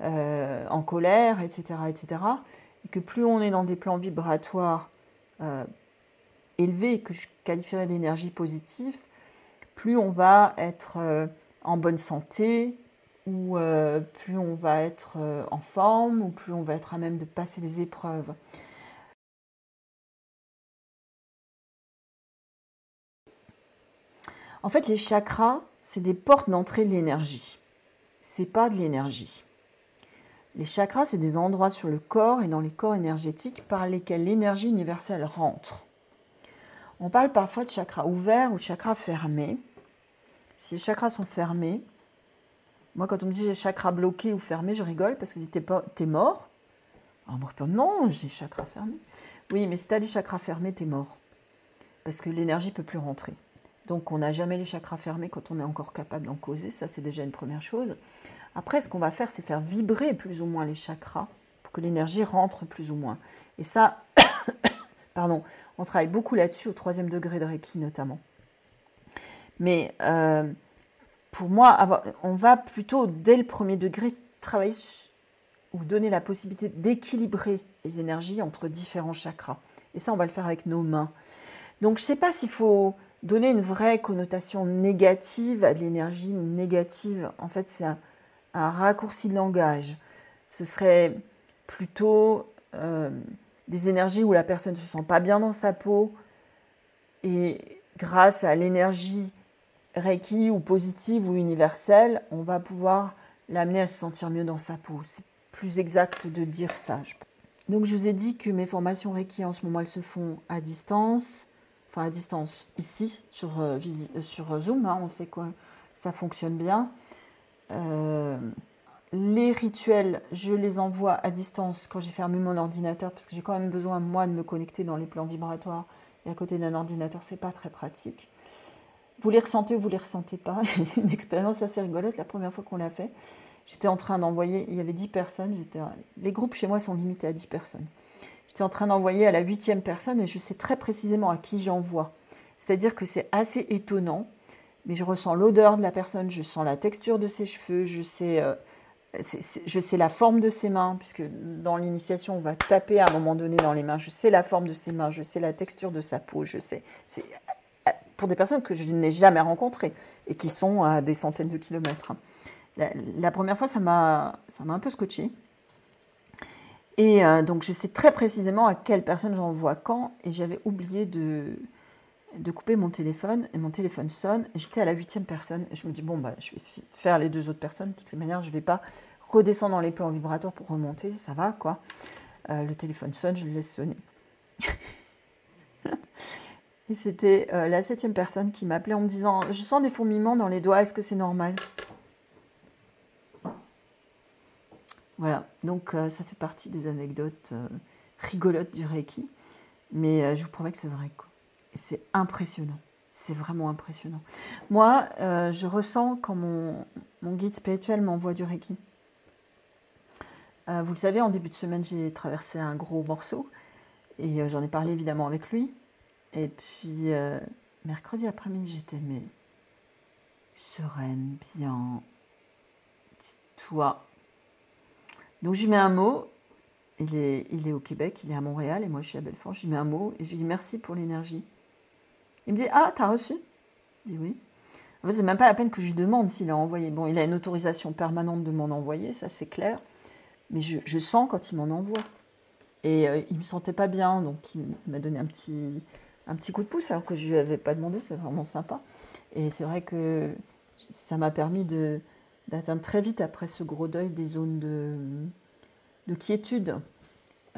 euh, en colère, etc., etc. Et que plus on est dans des plans vibratoires euh, élevés, que je qualifierais d'énergie positive, plus on va être euh, en bonne santé, ou plus on va être en forme, ou plus on va être à même de passer les épreuves. En fait, les chakras, c'est des portes d'entrée de l'énergie. C'est pas de l'énergie. Les chakras, c'est des endroits sur le corps et dans les corps énergétiques par lesquels l'énergie universelle rentre. On parle parfois de chakras ouverts ou de chakras fermés. Si les chakras sont fermés, moi quand on me dit j'ai chakras bloqués ou fermés, je rigole parce que t'es, pas, t'es mort. Alors moi, non, j'ai chakras fermés. Oui, mais si tu as les chakras fermés, tu es mort. Parce que l'énergie ne peut plus rentrer. Donc on n'a jamais les chakras fermés quand on est encore capable d'en causer, ça c'est déjà une première chose. Après, ce qu'on va faire, c'est faire vibrer plus ou moins les chakras pour que l'énergie rentre plus ou moins. Et ça, pardon, on travaille beaucoup là-dessus au troisième degré de Reiki notamment. Mais euh, pour moi, on va plutôt, dès le premier degré, travailler ou donner la possibilité d'équilibrer les énergies entre différents chakras. Et ça, on va le faire avec nos mains. Donc, je ne sais pas s'il faut donner une vraie connotation négative à de l'énergie négative. En fait, c'est un, raccourci de langage. Ce serait plutôt euh, des énergies où la personne ne se sent pas bien dans sa peau. Et grâce à l'énergie Reiki ou positive ou universelle, on va pouvoir l'amener à se sentir mieux dans sa peau. C'est plus exact de dire ça. Donc je vous ai dit que mes formations Reiki en ce moment elles se font à distance, enfin à distance ici sur, euh, sur Zoom, hein, on sait quoi, ça fonctionne bien. les rituels, je les envoie à distance quand j'ai fermé mon ordinateur, parce que j'ai quand même besoin, moi, de me connecter dans les plans vibratoires. Et à côté d'un ordinateur, c'est pas très pratique. Vous les ressentez ou vous les ressentez pas? Une expérience assez rigolote, la première fois qu'on l'a fait. J'étais en train d'envoyer, il y avait 10 personnes. Les groupes chez moi sont limités à 10 personnes. J'étais en train d'envoyer à la huitième personne et je sais très précisément à qui j'envoie. C'est-à-dire que c'est assez étonnant, mais je ressens l'odeur de la personne, je sens la texture de ses cheveux, je sais euh, je sais la forme de ses mains, puisque dans l'initiation, on va taper à un moment donné dans les mains. Je sais la forme de ses mains, je sais la texture de sa peau, je sais. C'est pour des personnes que je n'ai jamais rencontrées et qui sont à des centaines de kilomètres. La, première fois, ça m'a un peu scotché. Et euh, donc, je sais très précisément à quelle personne j'envoie quand, et j'avais oublié de, de couper mon téléphone, et mon téléphone sonne, j'étais à la huitième personne, je me dis, bon, bah, je vais faire les deux autres personnes, de toutes les manières, je ne vais pas redescendre dans les plans vibratoires pour remonter, ça va, quoi. Euh, le téléphone sonne, je le laisse sonner. et c'était euh, la septième personne qui m'appelait en me disant, je sens des fourmillements dans les doigts, est-ce que c'est normal? Voilà, donc euh, ça fait partie des anecdotes rigolotes du Reiki, mais je vous promets que c'est vrai, quoi c'est impressionnant. C'est vraiment impressionnant. Moi, euh, je ressens quand mon, guide spirituel m'envoie du Reiki. Euh, vous le savez, en début de semaine, j'ai traversé un gros morceau et euh, j'en ai parlé évidemment avec lui. Et puis, mercredi après-midi, j'étais mais sereine, bien, toi. Donc, je lui mets un mot. Il est, au Québec, il est à Montréal et moi je suis à Belfort. Je lui mets un mot et je lui dis merci pour l'énergie. Il me dit Ah, t'as reçu? Je dis oui. En fait, c'est même pas la peine que je lui demande s'il a envoyé. Bon, il a une autorisation permanente de m'en envoyer, ça c'est clair. Mais je, sens quand il m'en envoie. Et euh, il me sentait pas bien, donc il m'a donné un petit, un petit coup de pouce alors que je lui avais pas demandé, c'est vraiment sympa. Et c'est vrai que ça m'a permis de, d'atteindre très vite après ce gros deuil des zones de, de quiétude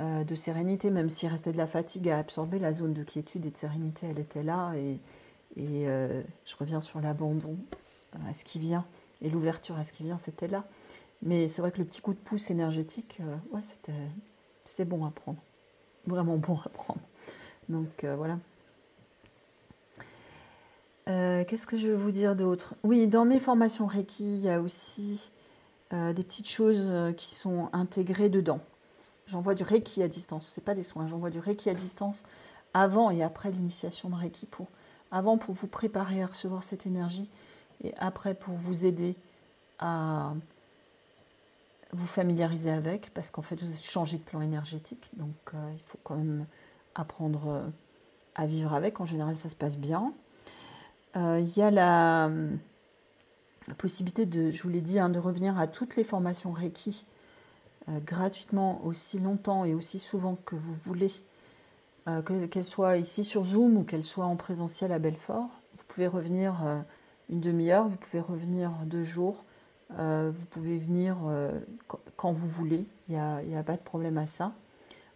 euh, de sérénité, même s'il restait de la fatigue à absorber, la zone de quiétude et de sérénité, elle était là. Et, euh, je reviens sur l'abandon à ce qui vient et l'ouverture à ce qui vient, c'était là. Mais c'est vrai que le petit coup de pouce énergétique, euh, ouais, c'était, c'était bon à prendre. Vraiment bon à prendre. Donc voilà. Qu'est-ce que je veux vous dire d'autre? Oui, dans mes formations Reiki, il y a aussi des petites choses qui sont intégrées dedans. J'envoie du Reiki à distance. Ce n'est pas des soins, j'envoie du Reiki à distance avant et après l'initiation de Reiki. Pour, avant pour vous préparer à recevoir cette énergie et après pour vous aider à vous familiariser avec parce qu'en fait vous changez de plan énergétique. Donc euh, il faut quand même apprendre euh, à vivre avec. En général ça se passe bien. Euh, il y a la, possibilité de, je vous l'ai dit, hein, de revenir à toutes les formations Reiki euh, gratuitement aussi longtemps et aussi souvent que vous voulez, euh, qu'elle soit ici sur Zoom ou qu'elle soit en présentiel à Belfort. Vous pouvez revenir une demi-heure, vous pouvez revenir deux jours, vous pouvez venir quand vous voulez, il n'y a, a, pas de problème à ça.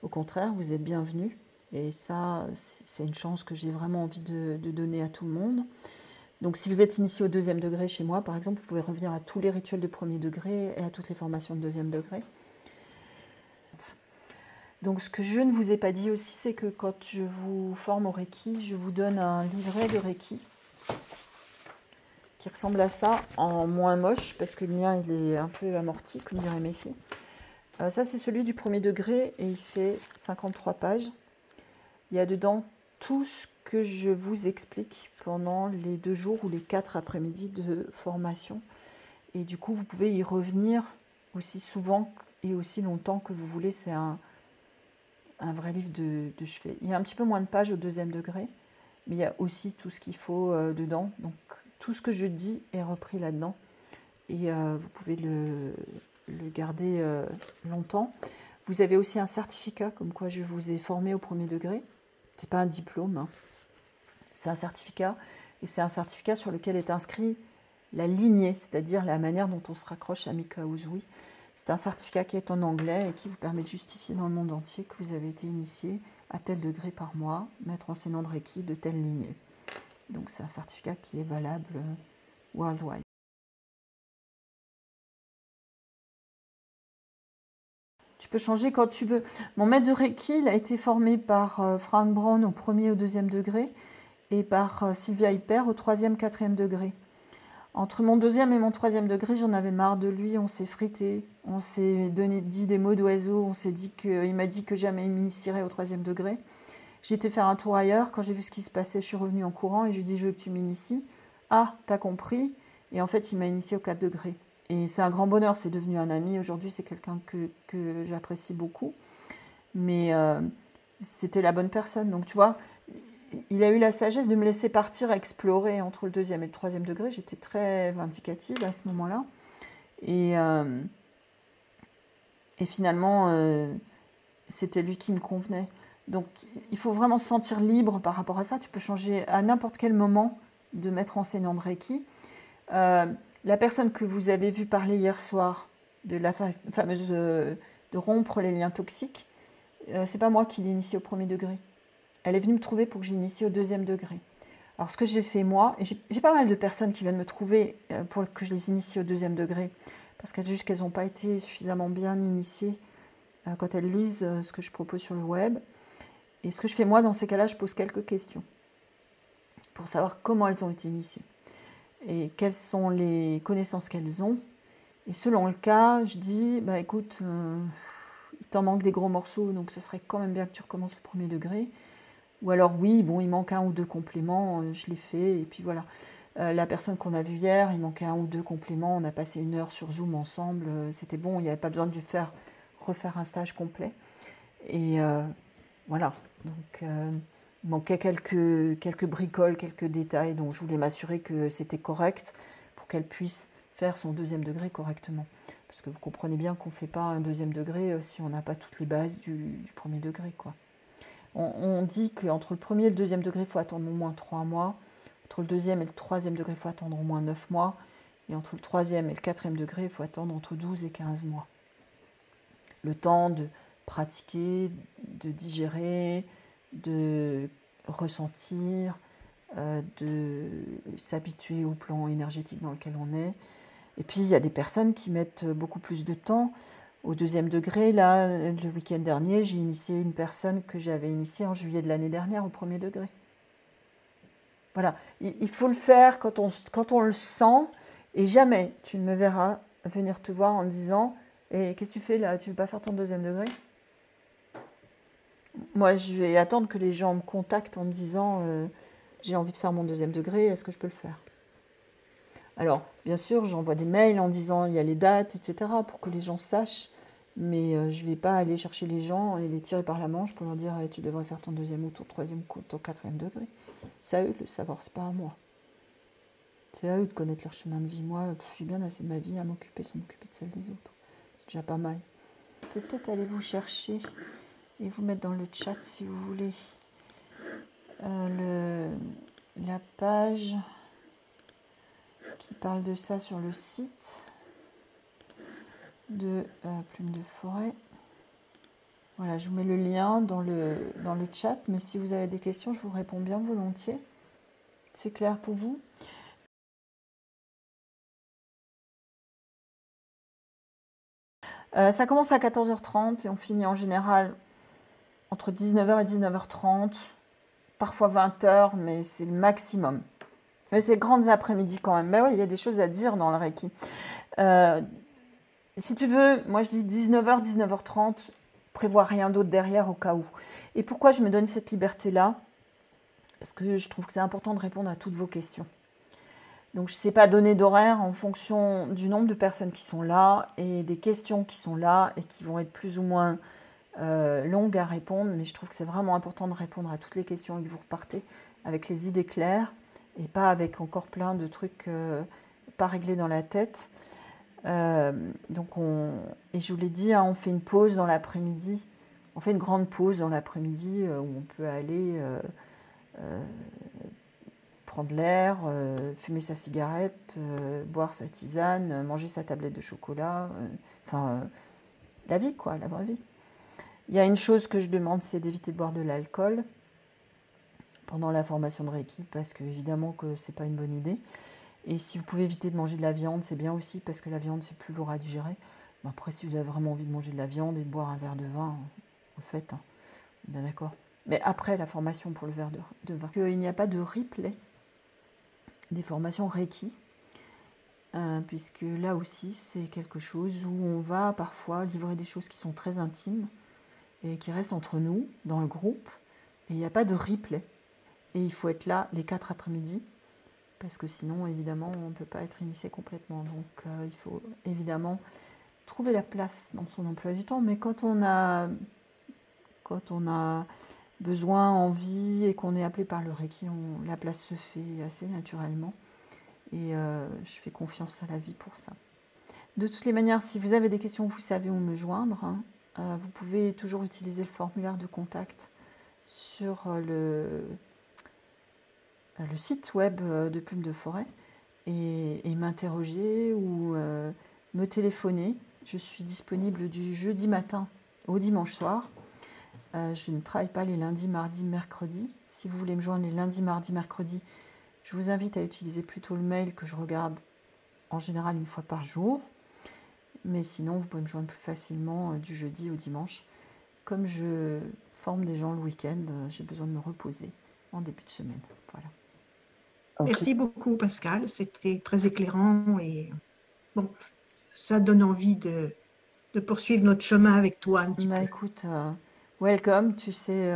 Au contraire, vous êtes bienvenue. Et ça, c'est une chance que j'ai vraiment envie de, donner à tout le monde. Donc si vous êtes initié au deuxième degré chez moi, par exemple, vous pouvez revenir à tous les rituels de premier degré et à toutes les formations de deuxième degré. Donc ce que je ne vous ai pas dit aussi, c'est que quand je vous forme au Reiki, je vous donne un livret de Reiki qui ressemble à ça en moins moche, parce que le mien il est un peu amorti, comme diraient mes filles. Euh, ça c'est celui du premier degré et il fait 53 pages. Il y a dedans tout ce que je vous explique pendant les deux jours ou les quatre après-midi de formation. Et du coup, vous pouvez y revenir aussi souvent et aussi longtemps que vous voulez. C'est un, un vrai livre de, chevet. Il y a un petit peu moins de pages au deuxième degré, mais il y a aussi tout ce qu'il faut euh, dedans. Donc tout ce que je dis est repris là-dedans. Et euh, vous pouvez le, garder euh, longtemps. Vous avez aussi un certificat comme quoi je vous ai formé au premier degré. C'est pas un diplôme, hein. c'est un certificat. Et c'est un certificat sur lequel est inscrit la lignée, c'est-à-dire la manière dont on se raccroche à Mika Uzui. C'est un certificat qui est en anglais et qui vous permet de justifier dans le monde entier que vous avez été initié à tel degré par mois, maître enseignant de Reiki de telle lignée. Donc c'est un certificat qui est valable euh, worldwide. Changer quand tu veux. Mon maître de Reiki, il a été formé par euh, Frank Brown au premier et au deuxième degré et par euh, Sylvia Hyper au troisième, quatrième degré. Entre mon deuxième et mon troisième degré, j'en avais marre de lui, on s'est frité, on s'est dit des mots d'oiseau, on s'est dit qu'il m'a dit que jamais il m'initierait au troisième degré. J'ai été faire un tour ailleurs, quand j'ai vu ce qui se passait, je suis revenue en courant et je lui ai dit je veux que tu m'inities. Ah, t'as compris Et en fait, il m'a initié au 4 degré. Et c'est un grand bonheur, c'est devenu un ami. Aujourd'hui, c'est quelqu'un que, que j'apprécie beaucoup. Mais euh, c'était la bonne personne. Donc, tu vois, il a eu la sagesse de me laisser partir explorer entre le deuxième et le troisième degré. J'étais très vindicative à ce moment-là. Et, euh, et finalement, euh, c'était lui qui me convenait. Donc, il faut vraiment se sentir libre par rapport à ça. Tu peux changer à n'importe quel moment de mettre enseignant de Reiki. La personne que vous avez vue parler hier soir, de la fameuse euh, de rompre les liens toxiques, euh, c'est pas moi qui l'ai initiée au premier degré. Elle est venue me trouver pour que j'initie au deuxième degré. Alors ce que j'ai fait moi, et j'ai pas mal de personnes qui viennent me trouver pour que je les initie au deuxième degré, parce qu'elles jugent qu'elles n'ont pas été suffisamment bien initiées quand elles lisent ce que je propose sur le web. Et ce que je fais moi dans ces cas-là, je pose quelques questions pour savoir comment elles ont été initiées et quelles sont les connaissances qu'elles ont. Et selon le cas, je dis, bah écoute, euh, il t'en manque des gros morceaux, donc ce serait quand même bien que tu recommences le premier degré. Ou alors oui, bon, il manque un ou deux compléments, euh, je l'ai fait, et puis voilà. Euh, la personne qu'on a vue hier, il manquait un ou deux compléments, on a passé une heure sur Zoom ensemble, c'était bon, il n'y avait pas besoin de faire refaire un stage complet. Et voilà, donc manquait quelques, quelques bricoles, quelques détails, donc je voulais m'assurer que c'était correct pour qu'elle puisse faire son deuxième degré correctement. Parce que vous comprenez bien qu'on ne fait pas un deuxième degré euh, si on n'a pas toutes les bases du, premier degré. Quoi. On, dit qu'entre le premier et le deuxième degré, il faut attendre au moins trois mois. Entre le deuxième et le troisième degré, il faut attendre au moins neuf mois. Et entre le troisième et le quatrième degré, il faut attendre entre 12 et 15 mois. Le temps de pratiquer, de digérer, de ressentir, euh, de s'habituer au plan énergétique dans lequel on est. Et puis il y a des personnes qui mettent beaucoup plus de temps. Au deuxième degré, là, le week-end dernier, j'ai initié une personne que j'avais initiée en juillet de l'année dernière au premier degré. Voilà, il faut le faire quand on, quand on le sent, et jamais tu ne me verras venir te voir en disant Et eh, qu'est-ce que tu fais là? Tu ne veux pas faire ton deuxième degré moi, je vais attendre que les gens me contactent en me disant euh, j'ai envie de faire mon deuxième degré, est-ce que je peux le faire? Alors, bien sûr, j'envoie des mails en disant il y a les dates, etc., pour que les gens sachent, mais euh, je ne vais pas aller chercher les gens et les tirer par la manche pour leur dire tu devrais faire ton deuxième ou ton troisième ou ton quatrième degré. C'est à eux de le savoir, c'est pas à moi. C'est à eux de connaître leur chemin de vie. Moi, j'ai bien assez de ma vie à m'occuper sans m'occuper de celle des autres. C'est déjà pas mal. Peut-être allez vous chercher et vous mettre dans le chat si vous voulez euh, la page qui parle de ça sur le site de euh, Plume de Forêt. Voilà, je vous mets le lien dans le, dans le chat, mais si vous avez des questions, je vous réponds bien volontiers. C'est clair pour vous? Euh, Ça commence à 14h30 et on finit en général entre 19h et 19h30, parfois 20h, mais c'est le maximum. Mais c'est grandes après-midi quand même. Mais oui, il y a des choses à dire dans le Reiki. Euh, si tu veux, moi je dis 19h, 19h30, prévois rien d'autre derrière au cas où. Et pourquoi je me donne cette liberté-là? Parce que je trouve que c'est important de répondre à toutes vos questions. Donc je ne sais pas donner d'horaire en fonction du nombre de personnes qui sont là et des questions qui sont là et qui vont être plus ou moins euh, longue à répondre, mais je trouve que c'est vraiment important de répondre à toutes les questions et que vous repartez avec les idées claires et pas avec encore plein de trucs euh, pas réglés dans la tête. Euh, donc on, et je vous l'ai dit, hein, on fait une pause dans l'après-midi, on fait une grande pause dans l'après-midi où on peut aller prendre l'air, fumer sa cigarette, boire sa tisane, manger sa tablette de chocolat, enfin la vie quoi, la vraie vie. Il y a une chose que je demande, c'est d'éviter de boire de l'alcool pendant la formation de Reiki, parce que évidemment que c'est pas une bonne idée. Et si vous pouvez éviter de manger de la viande, c'est bien aussi, parce que la viande c'est plus lourd à digérer. Après, si vous avez vraiment envie de manger de la viande et de boire un verre de vin, le faites. Hein. Bien d'accord. Mais après la formation pour le verre de, vin, il n'y a pas de replay des formations Reiki, euh, puisque là aussi c'est quelque chose où on va parfois livrer des choses qui sont très intimes et qui restent entre nous, dans le groupe, et il n'y a pas de replay. Et il faut être là les quatre après-midi, parce que sinon, évidemment, on ne peut pas être initié complètement. Donc, euh, il faut évidemment trouver la place dans son emploi du temps. Mais quand on a, quand on a besoin, envie et qu'on est appelé par le Reiki, la place se fait assez naturellement. Et euh, je fais confiance à la vie pour ça. De toutes les manières, si vous avez des questions, vous savez où me joindre. Hein. Euh, vous pouvez toujours utiliser le formulaire de contact sur le, le site web de Plume de Forêt et, m'interroger ou euh, me téléphoner. Je suis disponible du jeudi matin au dimanche soir. Euh, je ne travaille pas les lundis, mardis, mercredis. Si vous voulez me joindre les lundis, mardis, mercredis, je vous invite à utiliser plutôt le mail que je regarde en général une fois par jour. Mais sinon, vous pouvez me joindre plus facilement euh, du jeudi au dimanche. Comme je forme des gens le week-end, euh, j'ai besoin de me reposer en début de semaine. Voilà. Merci beaucoup Pascal, c'était très éclairant et bon, ça donne envie de, poursuivre notre chemin avec toi un petit bah, Écoute, euh, welcome, tu sais,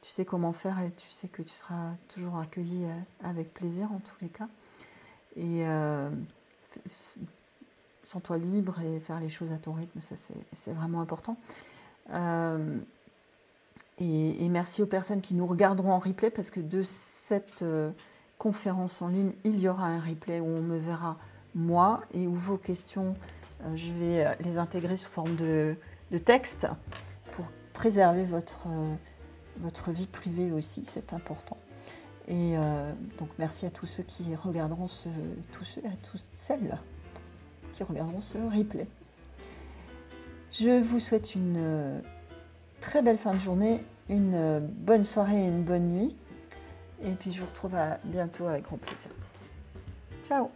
tu sais comment faire et tu sais que tu seras toujours accueilli avec plaisir en tous les cas. Et sens-toi libre et faire les choses à ton rythme, ça c'est vraiment important. Euh, et, merci aux personnes qui nous regarderont en replay parce que de cette euh, conférence en ligne, il y aura un replay où on me verra moi et où vos questions, euh, je vais les intégrer sous forme de, texte pour préserver votre, votre vie privée aussi, c'est important. Et donc merci à tous ceux qui regarderont ce, tous ceux, à tous celles qui regarderont ce replay. Je vous souhaite une euh, très belle fin de journée, une euh, bonne soirée et une bonne nuit. Et puis je vous retrouve à bientôt avec grand plaisir. Ciao